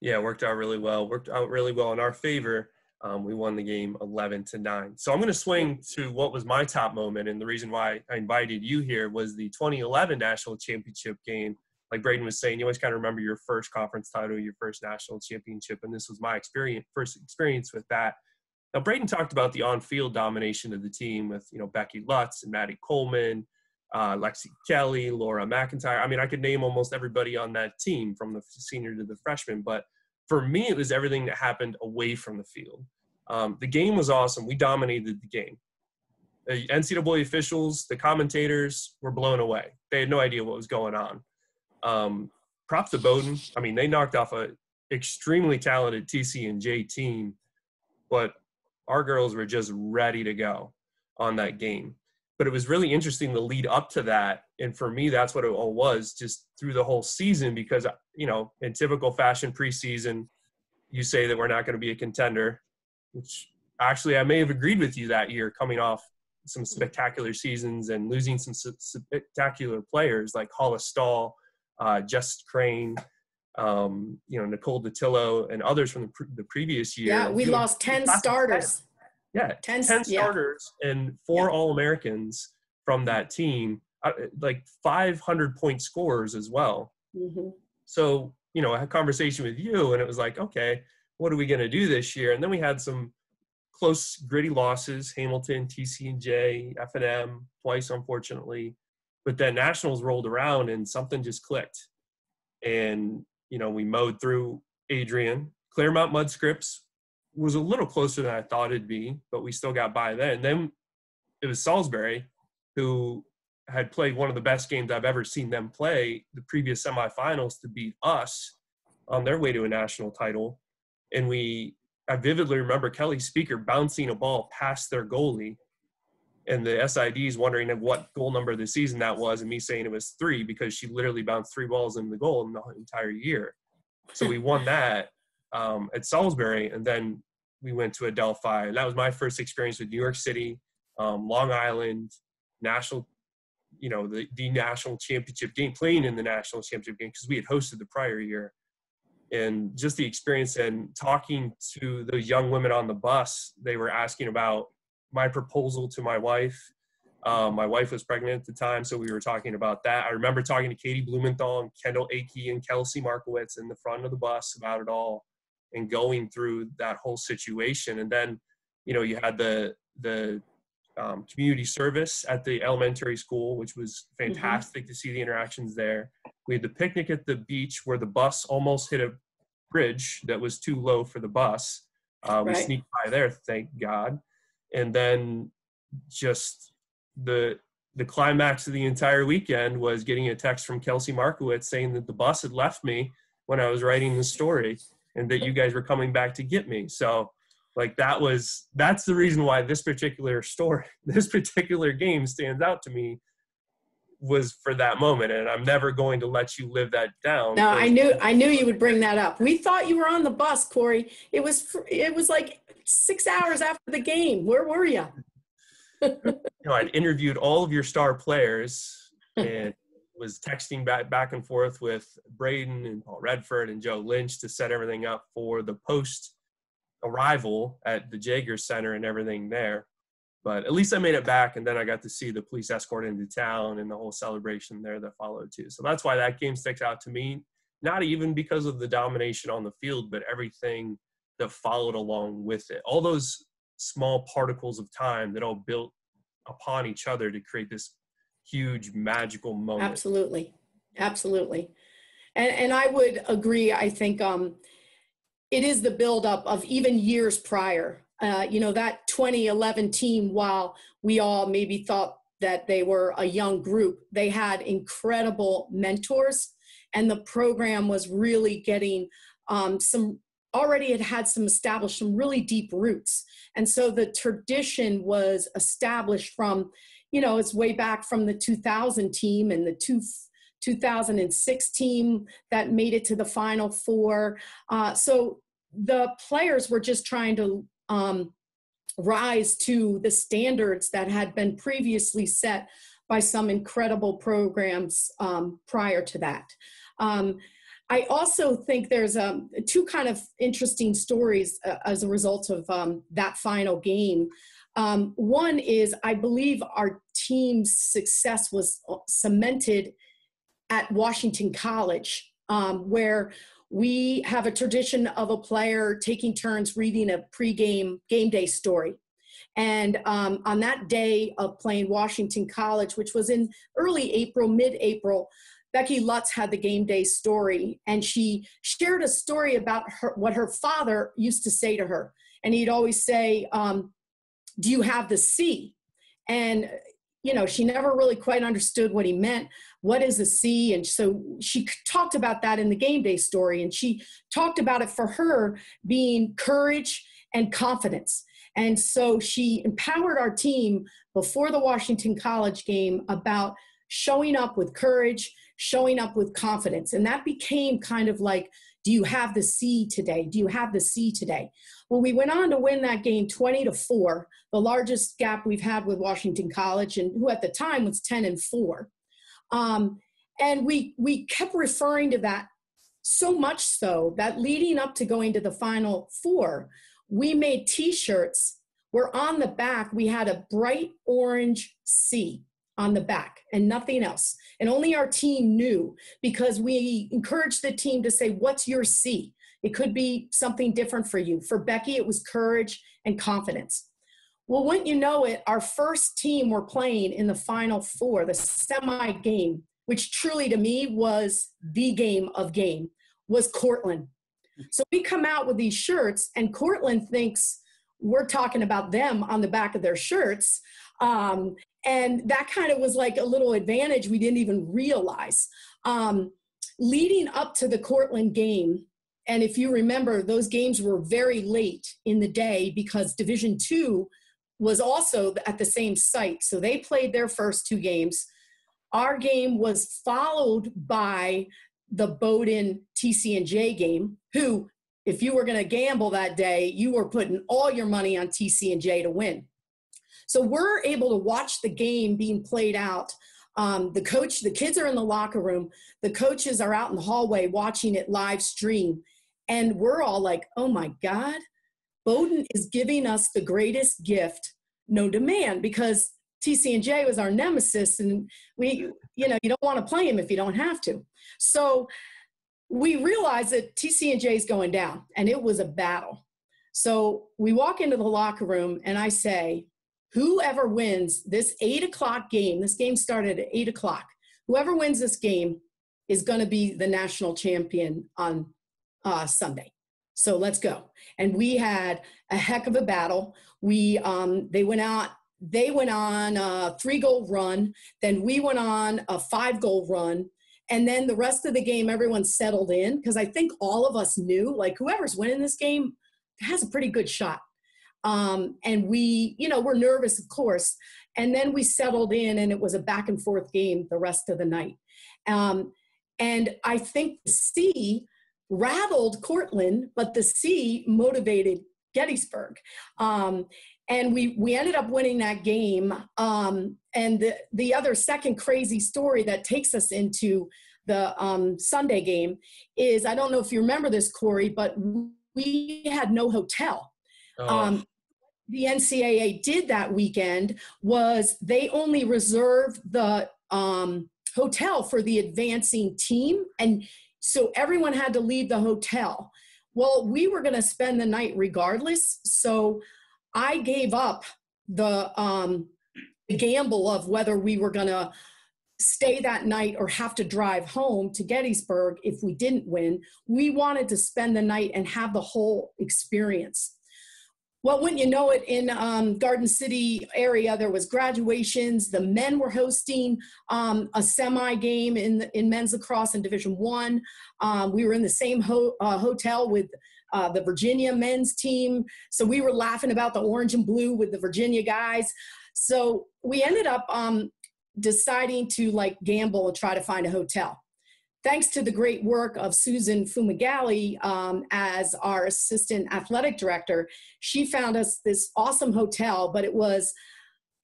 Yeah, worked out really well. Worked out really well in our favor. Um, we won the game 11 to 9. So I'm going to swing to what was my top moment. And the reason why I invited you here was the 2011 national championship game. Like Braden was saying, you always kind of remember your first conference title, your first national championship. And this was my experience, first experience with that. Now, Braden talked about the on-field domination of the team with, you know, Becky Lutz and Maddie Coleman, uh, Lexi Kelly, Laura McIntyre. I mean, I could name almost everybody on that team from the senior to the freshman, but for me, it was everything that happened away from the field. Um, the game was awesome. We dominated the game. the NCAA officials, the commentators were blown away. They had no idea what was going on. Um, props to Bowdoin. I mean, they knocked off a extremely talented TCNJ team, but our girls were just ready to go on that game. But it was really interesting the lead up to that, and for me, that's what it all was, just through the whole season. Because you know, in typical fashion, preseason, you say that we're not going to be a contender, which actually I may have agreed with you that year, coming off some spectacular seasons and losing some spectacular players like Hollis Stahl, uh, Just Crane, um, you know, Nicole Datillo, and others from the, pre- the previous year. Yeah, we lost 10 starters. 10. Yeah, 10, 10 starters yeah. and four yeah. All Americans from that team, uh, like 500 point scores as well. Mm-hmm. So, you know, I had a conversation with you, and it was like, okay, what are we going to do this year? And then we had some close, gritty losses: Hamilton, TCNJ, F and M twice, unfortunately. But then nationals rolled around, and something just clicked. And you know, we mowed through Adrian. Claremont Mudd Scripps was a little closer than I thought it'd be, but we still got by then. And then it was Salisbury, who had played one of the best games I've ever seen them play the previous semifinals to beat us on their way to a national title. And we, I vividly remember Kelly Speaker bouncing a ball past their goalie and the SIDs wondering what goal number of the season that was, and me saying it was three because she literally bounced three balls in the goal in the entire year. So we won that um, at Salisbury, and then we went to Adelphi. And that was my first experience with New York City, um, Long Island, national, you know, the, the national championship game, playing in the national championship game because we had hosted the prior year. And just the experience and talking to the young women on the bus, they were asking about my proposal to my wife. Um, my wife was pregnant at the time, so we were talking about that. I remember talking to Katie Blumenthal and Kendall Akey and Kelsey Markowitz in the front of the bus about it all and going through that whole situation. And then, you know, you had the the um, community service at the elementary school, which was mm-hmm. fantastic mm-hmm. to see the interactions there. We had the picnic at the beach where the bus almost hit a bridge that was too low for the bus. Uh, we right. sneaked by there, thank God and then just the the climax of the entire weekend was getting a text from Kelsey Markowitz saying that the bus had left me when I was writing the story and that you guys were coming back to get me. So like that was that's the reason why this particular story this particular game stands out to me was for that moment and i'm never going to let you live that down no i knew i knew you would bring that up we thought you were on the bus corey it was it was like six hours after the game. Where were you? you know, I'd interviewed all of your star players and was texting back back and forth with Braden and Paul Redford and Joe Lynch to set everything up for the post arrival at the Jaeger Center and everything there. But at least I made it back, and then I got to see the police escort into town and the whole celebration there that followed too. So that's why that game sticks out to me. Not even because of the domination on the field, but everything that followed along with it. All those small particles of time that all built upon each other to create this huge magical moment. Absolutely. Absolutely. And and I would agree. I think um it is the buildup of even years prior. Uh, you know, that 2011 team, while we all maybe thought that they were a young group, they had incredible mentors, and the program was really getting um, some already had had some established some really deep roots and so the tradition was established from you know it's way back from the 2000 team and the two 2006 team that made it to the final four uh, so the players were just trying to um, rise to the standards that had been previously set by some incredible programs um, prior to that um, I also think there's um, two kind of interesting stories uh, as a result of um, that final game. Um, one is I believe our team's success was uh, cemented at Washington College, um, where we have a tradition of a player taking turns reading a pregame game day story. And um, on that day of playing Washington College, which was in early April, mid April, Becky Lutz had the game day story, and she shared a story about her, what her father used to say to her. And he'd always say, um, Do you have the C? And you know, she never really quite understood what he meant. What is a C? And so she talked about that in the game day story. And she talked about it for her being courage and confidence. And so she empowered our team before the Washington College game about showing up with courage, showing up with confidence. And that became kind of like, do you have the C today? Do you have the C today? Well, we went on to win that game 20 to 4, the largest gap we've had with Washington College, and who at the time was 10 and 4. Um, and we we kept referring to that so much so that leading up to going to the final four, we made t-shirts where on the back we had a bright orange C on the back and nothing else. And only our team knew because we encouraged the team to say, What's your C? It could be something different for you. For Becky, it was courage and confidence. Well, wouldn't you know it, our first team were playing in the final four, the semi game, which truly to me was the game of game, was Cortland. So we come out with these shirts, and Cortland thinks we're talking about them on the back of their shirts. Um, and that kind of was like a little advantage we didn't even realize. Um, leading up to the Cortland game, and if you remember, those games were very late in the day because Division Two was also at the same site. So they played their first two games. Our game was followed by the Bowdoin TCNJ game, who, if you were going to gamble that day, you were putting all your money on TCNJ to win. So we're able to watch the game being played out. Um, the coach, the kids are in the locker room. The coaches are out in the hallway watching it live stream. And we're all like, oh my God, Bowdoin is giving us the greatest gift known to man because TCNJ was our nemesis. And we, you know, you don't want to play him if you don't have to. So we realized that TCNJ is going down and it was a battle. So we walk into the locker room and I say, whoever wins this eight o'clock game, this game started at eight o'clock, whoever wins this game is going to be the national champion on uh, Sunday. So let's go. And we had a heck of a battle. We um, they went out. They went on a three goal run. Then we went on a five goal run. And then the rest of the game, everyone settled in because I think all of us knew like whoever's winning this game has a pretty good shot. Um, and we, you know, we're nervous, of course. And then we settled in, and it was a back and forth game the rest of the night. Um, and I think the C rattled Cortland, but the C motivated Gettysburg. Um, and we we ended up winning that game. Um, and the the other second crazy story that takes us into the um, Sunday game is I don't know if you remember this, Corey, but we had no hotel. Oh. Um, the NCAA did that weekend was they only reserved the um, hotel for the advancing team. And so everyone had to leave the hotel. Well, we were going to spend the night regardless. So I gave up the um, gamble of whether we were going to stay that night or have to drive home to Gettysburg if we didn't win. We wanted to spend the night and have the whole experience. Well, wouldn't you know it, in um, Garden City area, there was graduations. The men were hosting um, a semi game in in men's lacrosse in Division One. Um, we were in the same ho- uh, hotel with uh, the Virginia men's team, so we were laughing about the orange and blue with the Virginia guys. So we ended up um, deciding to like gamble and try to find a hotel thanks to the great work of Susan Fumagalli um, as our assistant athletic director, she found us this awesome hotel, but it was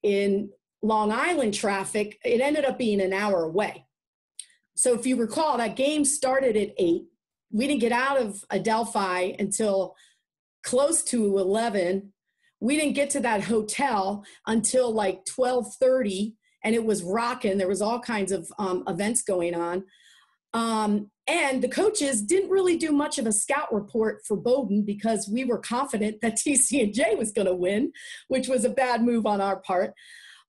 in Long Island traffic. It ended up being an hour away. So if you recall, that game started at eight. We didn't get out of Adelphi until close to 11. We didn't get to that hotel until like 1230 and it was rocking. There was all kinds of um, events going on. Um, and the coaches didn't really do much of a scout report for Bowdoin because we were confident that TCNJ was going to win, which was a bad move on our part.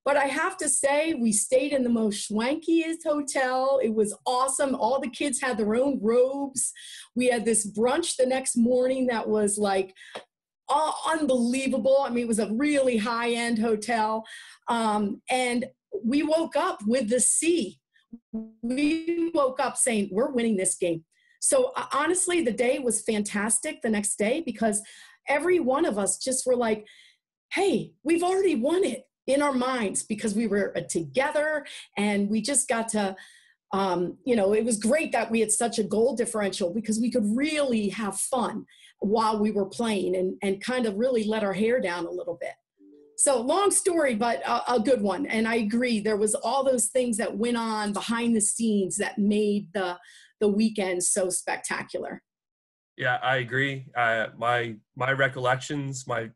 But I have to say, we stayed in the most swankiest hotel. It was awesome. All the kids had their own robes. We had this brunch the next morning that was like unbelievable. I mean, it was a really high end hotel. Um, and we woke up with the C. We woke up saying, We're winning this game. So uh, honestly, the day was fantastic the next day because every one of us just were like, Hey, we've already won it in our minds because we were uh, together and we just got to um, you know, it was great that we had such a goal differential because we could really have fun while we were playing and, and kind of really let our hair down a little bit. So long story, but a, a, good one. And I agree, there was all those things that went on behind the scenes that made the the weekend so spectacular. Yeah, I agree. Uh, my my recollections, my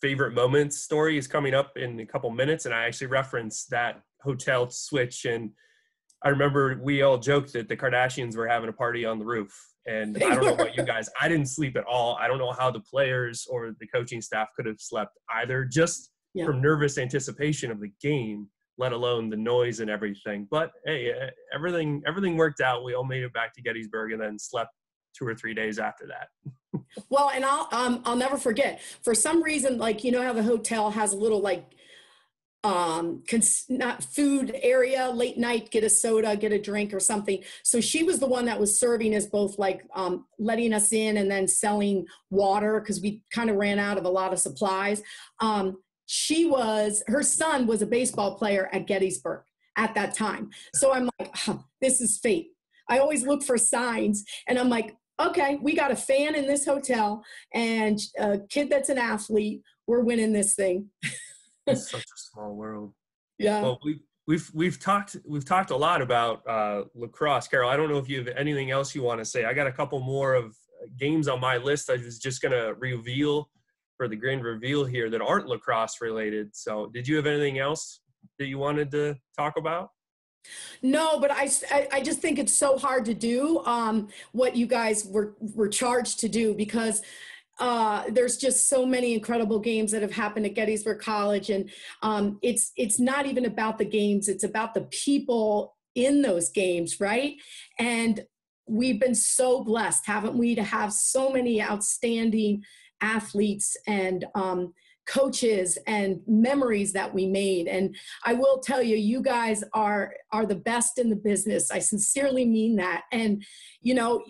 favorite moments story is coming up in a couple minutes, and I actually referenced that hotel switch and I remember we all joked that the Kardashians were having a party on the roof. And I don't know about you guys. I didn't sleep at all. I don't know how the players or the coaching staff could have slept either, just yeah. from nervous anticipation of the game, let alone the noise and everything. But hey, everything everything worked out. We all made it back to Gettysburg and then slept two or three days after that. well, and I'll um, I'll never forget. For some reason, like you know how the hotel has a little like um, cons- not food area late night get a soda get a drink or something. So she was the one that was serving as both like um, letting us in and then selling water because we kind of ran out of a lot of supplies. Um, she was her son was a baseball player at gettysburg at that time. So i'm like this is fate. I always look for signs and i'm like okay we got a fan in this hotel and a kid that's an athlete we're winning this thing it's such a small world. Yeah. Well, we we've we've talked we've talked a lot about uh, lacrosse, Carol. I don't know if you have anything else you want to say. I got a couple more of uh, games on my list. I was just gonna reveal for the grand reveal here that aren't lacrosse related. So, did you have anything else that you wanted to talk about? No, but I, I just think it's so hard to do um, what you guys were, were charged to do because uh, there's just so many incredible games that have happened at Gettysburg College, and um, it's it's not even about the games; it's about the people in those games, right? And we've been so blessed, haven't we, to have so many outstanding athletes and um, coaches and memories that we made. And i will tell you you guys are are the best in the business. I sincerely mean that. And you know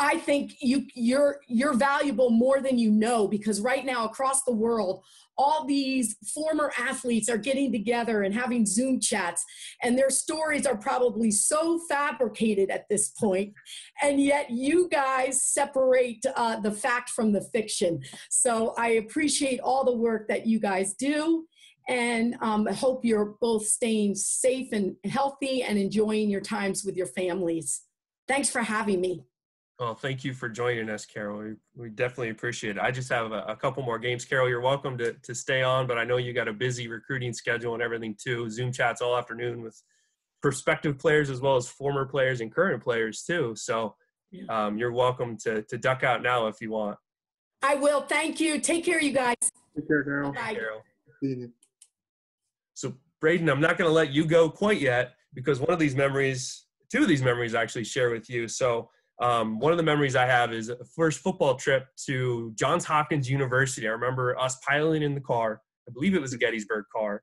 I think you you're you're valuable more than you know because right now across the world all these former athletes are getting together and having Zoom chats and their stories are probably so fabricated at this point and yet you guys separate uh, the fact from the fiction so I appreciate all the work that you guys do and um, I hope you're both staying safe and healthy and enjoying your times with your families. Thanks for having me. Well, thank you for joining us, Carol. We, we definitely appreciate it. I just have a, a, couple more games. Carol, you're welcome to, to stay on, but I know you got a busy recruiting schedule and everything too. Zoom chats all afternoon with prospective players as well as former players and current players too. So um, you're welcome to, to duck out now if you want. I will. Thank you. Take care, you guys. Take care, Carol. Bye. Carol. So, Braden, I'm not going to let you go quite yet because one of these memories, two of these memories I actually share with you. So, um, one of the memories I have is first football trip to Johns Hopkins University. I remember us piling in the car. I believe it was a Gettysburg car,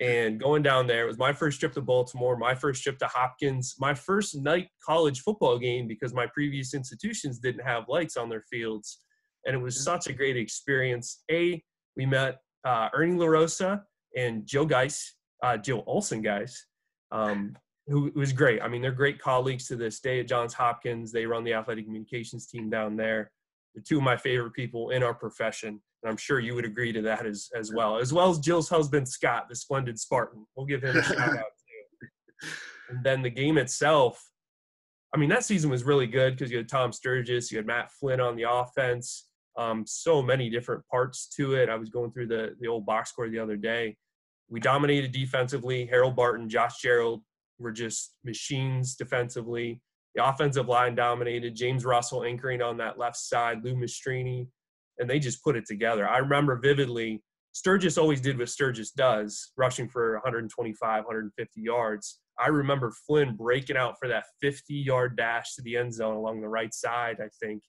and going down there. It was my first trip to Baltimore, my first trip to Hopkins, my first night college football game because my previous institutions didn't have lights on their fields, and it was mm-hmm. such a great experience. A, we met uh, Ernie LaRosa and Joe Geis, uh, Joe Olson guys. Um, who was great. I mean, they're great colleagues to this day at Johns Hopkins. They run the athletic communications team down there. They're two of my favorite people in our profession, and I'm sure you would agree to that as as well. As well as Jill's husband Scott, the splendid Spartan. We'll give him a shout out too. And then the game itself. I mean, that season was really good because you had Tom Sturgis, you had Matt Flynn on the offense. Um, so many different parts to it. I was going through the the old box score the other day. We dominated defensively. Harold Barton, Josh Gerald, were just machines defensively. The offensive line dominated. James Russell anchoring on that left side, Lou Mastrini, and they just put it together. I remember vividly, Sturgis always did what Sturgis does, rushing for 125, 150 yards. I remember Flynn breaking out for that 50 yard dash to the end zone along the right side, I think,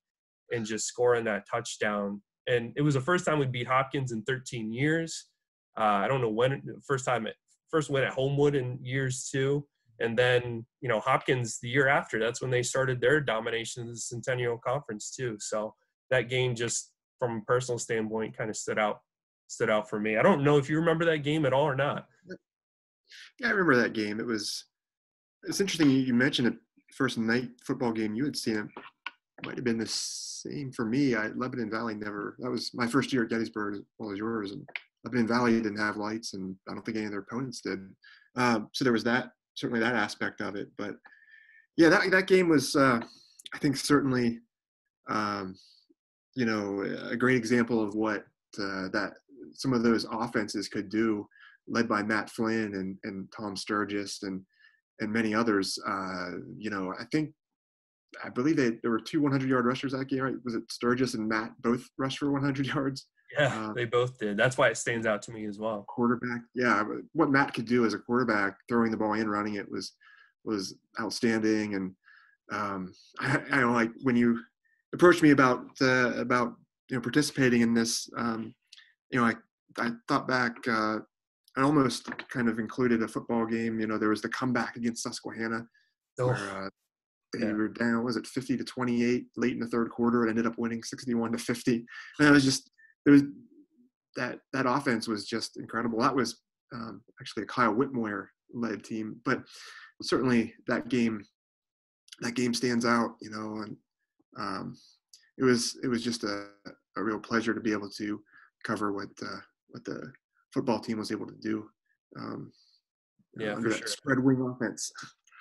and just scoring that touchdown and it was the first time we beat Hopkins in 13 years. Uh, I don't know when first time it first win at Homewood in years two, and then you know Hopkins the year after. That's when they started their domination of the Centennial Conference too. So that game just from a personal standpoint kind of stood out stood out for me. I don't know if you remember that game at all or not. Yeah, I remember that game. It was it's interesting you mentioned it first night football game you had seen it might have been the same for me. I Lebanon Valley never that was my first year at Gettysburg as well as yours and Lebanon Valley didn't have lights and I don't think any of their opponents did. Um, so there was that certainly that aspect of it. But yeah, that that game was uh, I think certainly um, you know a great example of what uh, that some of those offenses could do, led by Matt Flynn and and Tom Sturgis and and many others. Uh, you know, I think I believe they, there were two 100 yard rushers that game. Right? Was it Sturgis and Matt both rushed for 100 yards? Yeah, uh, they both did. That's why it stands out to me as well. Quarterback, yeah. What Matt could do as a quarterback, throwing the ball and running it was was outstanding. And um, I, I don't like when you approached me about uh, about you know participating in this. Um, you know, I I thought back. Uh, I almost kind of included a football game. You know, there was the comeback against Susquehanna, oh. where uh, they yeah. were down. Was it 50 to 28 late in the third quarter, and ended up winning 61 to 50. And it was just there was that that offense was just incredible. That was um, actually a Kyle Whitmore led team, but certainly that game that game stands out. You know, and um, it was it was just a, a real pleasure to be able to cover what uh, what the football team was able to do. Um, yeah, under that sure. spread wing offense.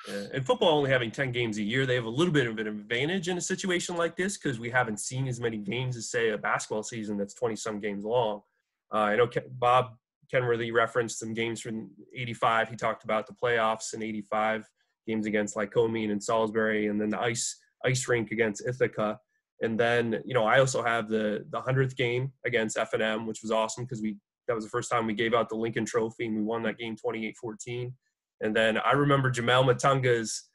Yeah. And football only having 10 games a year, they have a little bit of an advantage in a situation like this because we haven't seen as many games as, say, a basketball season that's 20 some games long. Uh, I know Ke- Bob Kenworthy referenced some games from 85. He talked about the playoffs in 85, games against Lycoming and Salisbury, and then the ice ice rink against Ithaca. And then, you know, I also have the the hundredth game against F and M, which was awesome because we that was the first time we gave out the Lincoln Trophy and we won that game 28-14. And then I remember Jamal Matunga's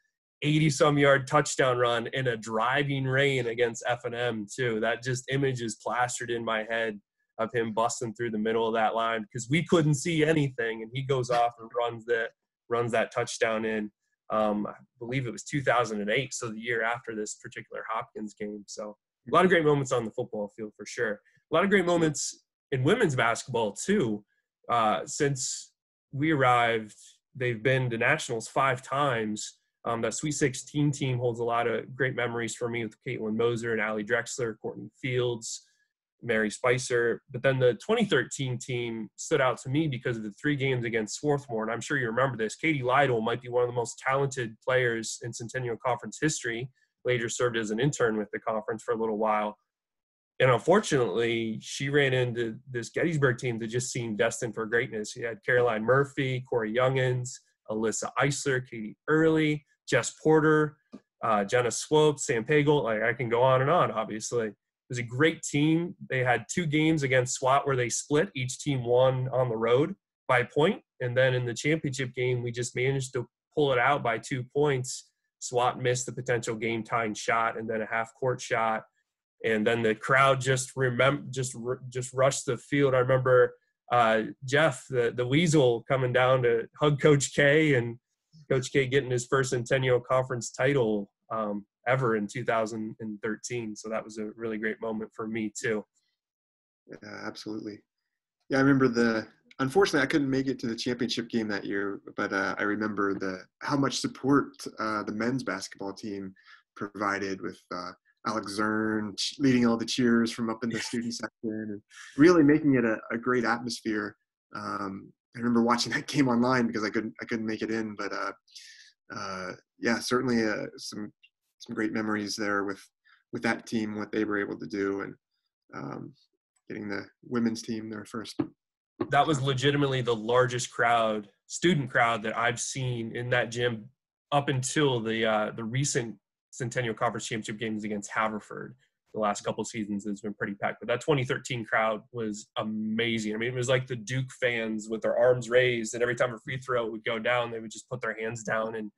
80 some yard touchdown run in a driving rain against F&M too. That just image is plastered in my head of him busting through the middle of that line because we couldn't see anything and he goes off and runs that runs that touchdown in. Um, I believe it was 2008, so the year after this particular Hopkins game. So a lot of great moments on the football field for sure. A lot of great moments in women's basketball too. Uh, since we arrived they've been to nationals five times. Um, that Sweet 16 team holds a lot of great memories for me with Caitlin Moser and Ali Drexler, Courtney Fields, Mary Spicer. But then the 2013 team stood out to me because of the three games against Swarthmore. And I'm sure you remember this. Katie Lytle might be one of the most talented players in Centennial Conference history. Later served as an intern with the conference for a little while. And unfortunately, she ran into this Gettysburg team that just seemed destined for greatness. You had Caroline Murphy, Corey Youngins, Alyssa Eisler, Katie Early, Jess Porter, uh, Jenna Swope, Sam Pagel. Like I can go on and on, obviously. It was a great team. They had two games against SWAT where they split. Each team won on the road by a point. And then in the championship game, we just managed to pull it out by two points. SWAT missed the potential game tying shot and then a half court shot and then the crowd just remember just just rushed the field. I remember uh, Jeff, the the Weasel, coming down to hug Coach K, and Coach K getting his first Centennial Conference title um, ever in 2013. So that was a really great moment for me too. Yeah, absolutely. Yeah, I remember the. Unfortunately, I couldn't make it to the championship game that year, but uh, I remember the how much support uh, the men's basketball team provided with uh, Alex Zern leading all the cheers from up in the student section and really making it a, a great atmosphere. Um, I remember watching that game online because I couldn't I couldn't make it in, but uh, uh, yeah, certainly uh, some some great memories there with with that team, what they were able to do, and um, getting the women's team their first. That was legitimately the largest crowd, student crowd that I've seen in that gym up until the uh, the recent Centennial Conference Championship games against Haverford. The last couple seasons has been pretty packed, but that 2013 crowd was amazing. I mean, it was like the Duke fans with their arms raised, and every time a free throw would go down, they would just put their hands down. And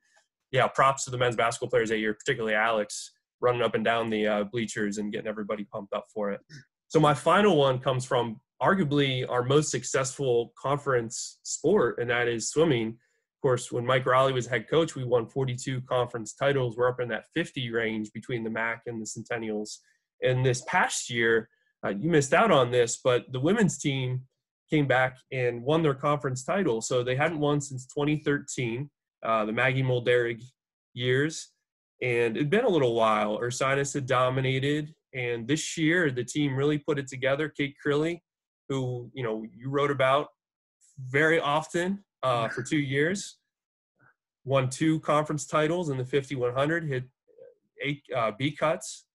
yeah, props to the men's basketball players that year, particularly Alex, running up and down the uh, bleachers and getting everybody pumped up for it. So my final one comes from arguably our most successful conference sport, and that is swimming. Of course, when Mike Raleigh was head coach, we won 42 conference titles. We're up in that 50 range between the MAC and the Centennials. And this past year, uh, you missed out on this, but the women's team came back and won their conference title. So they hadn't won since 2013, uh, the Maggie Mulderig years. And it'd been a little while. Ursinus had dominated. And this year, the team really put it together. Kate Crilly, who, you know, you wrote about very often uh, for two years, won two conference titles in the 5100, hit eight uh, B cuts.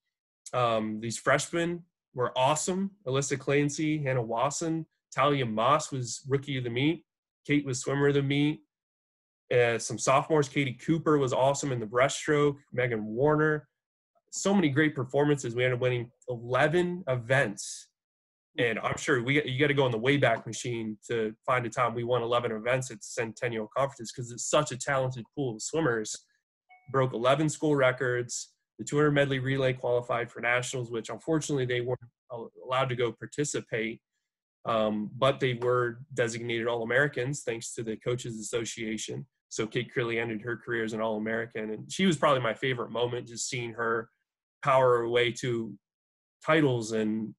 Um, these freshmen were awesome. Alyssa Clancy, Hannah Wasson, Talia Moss was rookie of the meet. Kate was swimmer of the meet. Uh, some sophomores, Katie Cooper was awesome in the breaststroke. Megan Warner, so many great performances. We ended up winning 11 events, and I'm sure we you got to go on the Wayback Machine to find a time we won 11 events at Centennial Conferences because it's such a talented pool of swimmers. Broke 11 school records. The 200 medley relay qualified for nationals, which unfortunately they weren't allowed to go participate um, but they were designated All Americans thanks to the Coaches Association. So Kate Crilly ended her career as an All American, and she was probably my favorite moment, just seeing her power her way to titles and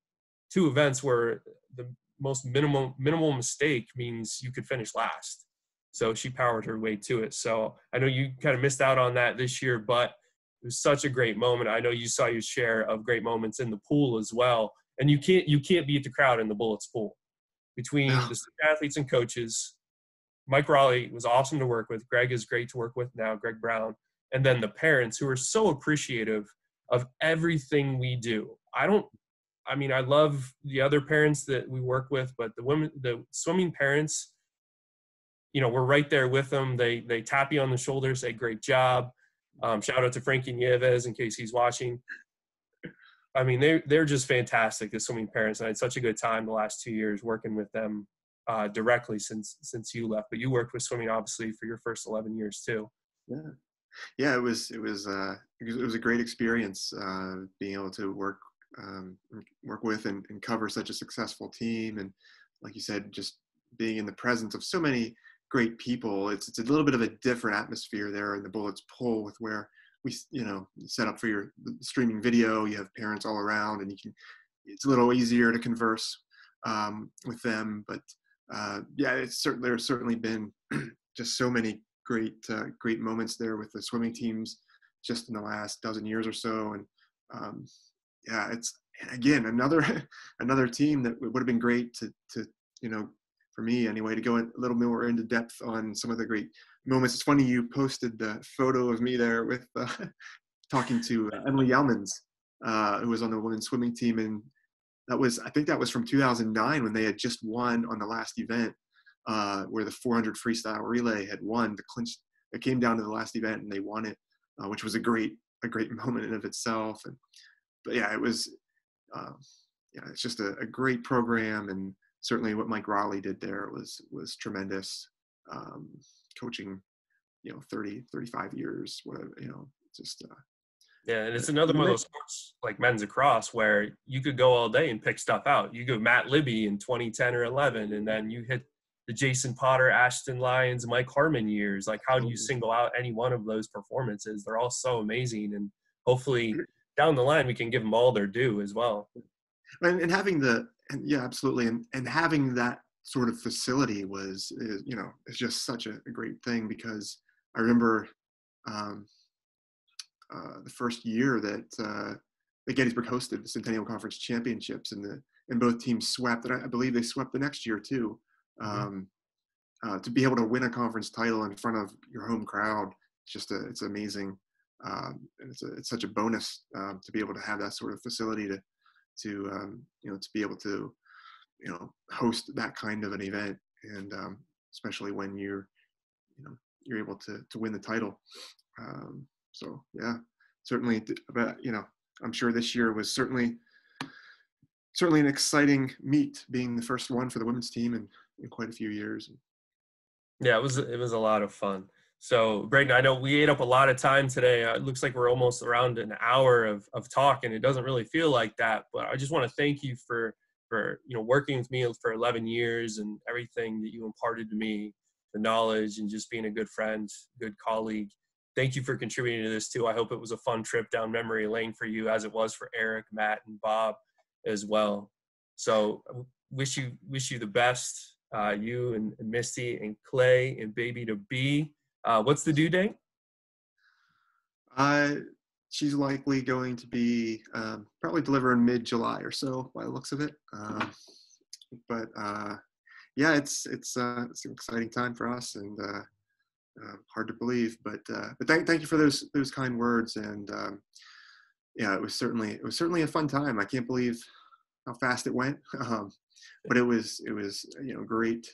two events where the most minimal minimal mistake means you could finish last. So she powered her way to it. So I know you kind of missed out on that this year, but it was such a great moment. I know you saw your share of great moments in the pool as well and you can't you can't beat the crowd in the Bullets pool. Between the athletes and coaches, Mike Raleigh was awesome to work with. Greg is great to work with now, Greg Brown, and then the parents who are so appreciative of everything we do. I don't. I mean, I love the other parents that we work with, but the women, the swimming parents, you know, we're right there with them. They they tap you on the shoulder, say great job. Um, shout out to Frankie Nieves in case he's watching. I mean, they they're just fantastic, the swimming parents. And I had such a good time the last two years working with them uh, directly since since you left. But you worked with swimming obviously for your first eleven years too. Yeah, yeah. It was it was uh, it was a great experience uh, being able to work um, work with and, and cover such a successful team, and like you said, just being in the presence of so many great people. It's it's a little bit of a different atmosphere there in the Bullets Pull with where we you know set up for your streaming video. You have parents all around and you can it's a little easier to converse um, with them. But uh, yeah it's certainly there's certainly been just so many great uh, great moments there with the swimming teams just in the last dozen years or so. And um, yeah it's again another another team that would have been great to to you know for me anyway to go a little more into depth on some of the great moments. It's funny you posted the photo of me there with uh, talking to Emily Yelmans, uh, who was on the women's swimming team, and that was I think that was from 2009 when they had just won on the last event, uh, where the 400 freestyle relay had won the clinch. It came down to the last event and they won it, uh, which was a great a great moment in of itself. And but yeah, it was um, yeah, it's just a, a, great program and certainly what Mike Raleigh did there was was tremendous. Um, coaching, you know, 30, 35 years, whatever, you know, just. Uh, yeah, and it's another one of those sports like men's lacrosse where you could go all day and pick stuff out. You go Matt Libby in 2010 or 11, and then you hit the Jason Potter, Ashton Lyons, Mike Harmon years. Like, how do you single out any one of those performances? They're all so amazing, and hopefully down the line we can give them all their due as well. And, and having the and yeah, absolutely, and and having that sort of facility was, is, you know, it's just such a, a, great thing because I remember um, uh, the first year that uh, that Gettysburg hosted the Centennial Conference Championships, and the and both teams swept, and I, I believe they swept the next year too. Mm-hmm. Um, uh, to be able to win a conference title in front of your home crowd, it's just a, it's amazing. Um, and it's, a, it's such a bonus um, to be able to have that sort of facility to to um, you know to be able to you know host that kind of an event. And um, especially when you're you know you're able to to win the title. Um, so yeah certainly but you know i'm sure this year was certainly certainly an exciting meet being the first one for the women's team in, in quite a few years. Yeah it was it was a lot of fun So, Braden, I know we ate up a lot of time today. Uh, it looks like we're almost around an hour of, of talk, and it doesn't really feel like that. But I just want to thank you for for you know working with me for 11 years and everything that you imparted to me, the knowledge and just being a good friend, good colleague. Thank you for contributing to this too. I hope it was a fun trip down memory lane for you, as it was for Eric, Matt, and Bob as well. So, wish you wish you the best, uh, you and, and Misty and Clay and baby to be. Uh, what's the due date? Uh, she's likely going to be um, probably delivering mid July or so, by the looks of it. Uh, but uh, yeah, it's it's uh, it's an exciting time for us and uh, uh, hard to believe. But uh, but thank thank you for those those kind words and um, yeah, it was certainly it was certainly a fun time. I can't believe how fast it went, um, but it was it was you know great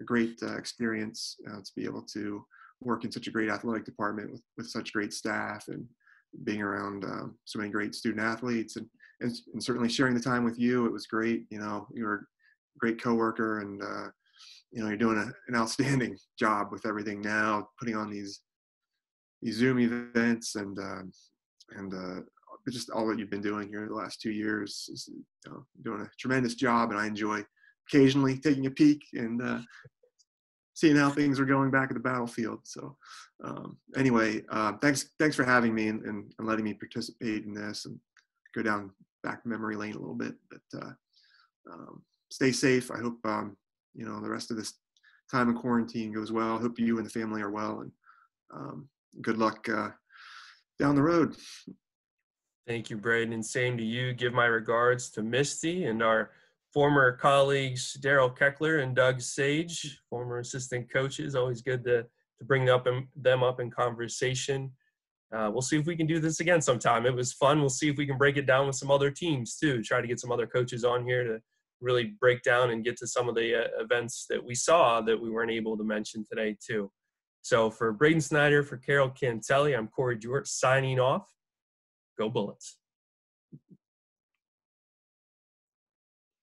a great experience to be able to work in such a great athletic department with, with such great staff and being around um, so many great student athletes and, and, and certainly sharing the time with you it was great you know you're a great coworker and uh, you know you're doing a, an outstanding job with everything now putting on these these zoom events and uh, and uh, just all that you've been doing here the last two years is you know, doing a tremendous job and i enjoy occasionally taking a peek and uh, seeing how things are going back at the battlefield. So um, anyway, uh, thanks thanks for having me and, and, and, letting me participate in this and go down back memory lane a little bit. But uh, um, stay safe. I hope um, you know the rest of this time of quarantine goes well. I hope you and the family are well and um, good luck uh, down the road. Thank you, Braden, and same to you. Give my regards to Misty and our former colleagues Daryl Keckler and Doug Sage, former assistant coaches. Always good to, to bring up in, them up in conversation. Uh, we'll see if we can do this again sometime. It was fun. We'll see if we can break it down with some other teams too. Try to get some other coaches on here to really break down and get to some of the uh, events that we saw that we weren't able to mention today too. So for Braden Snyder, for Carol Cantele, I'm Corey Jewart signing off. Go Bullets.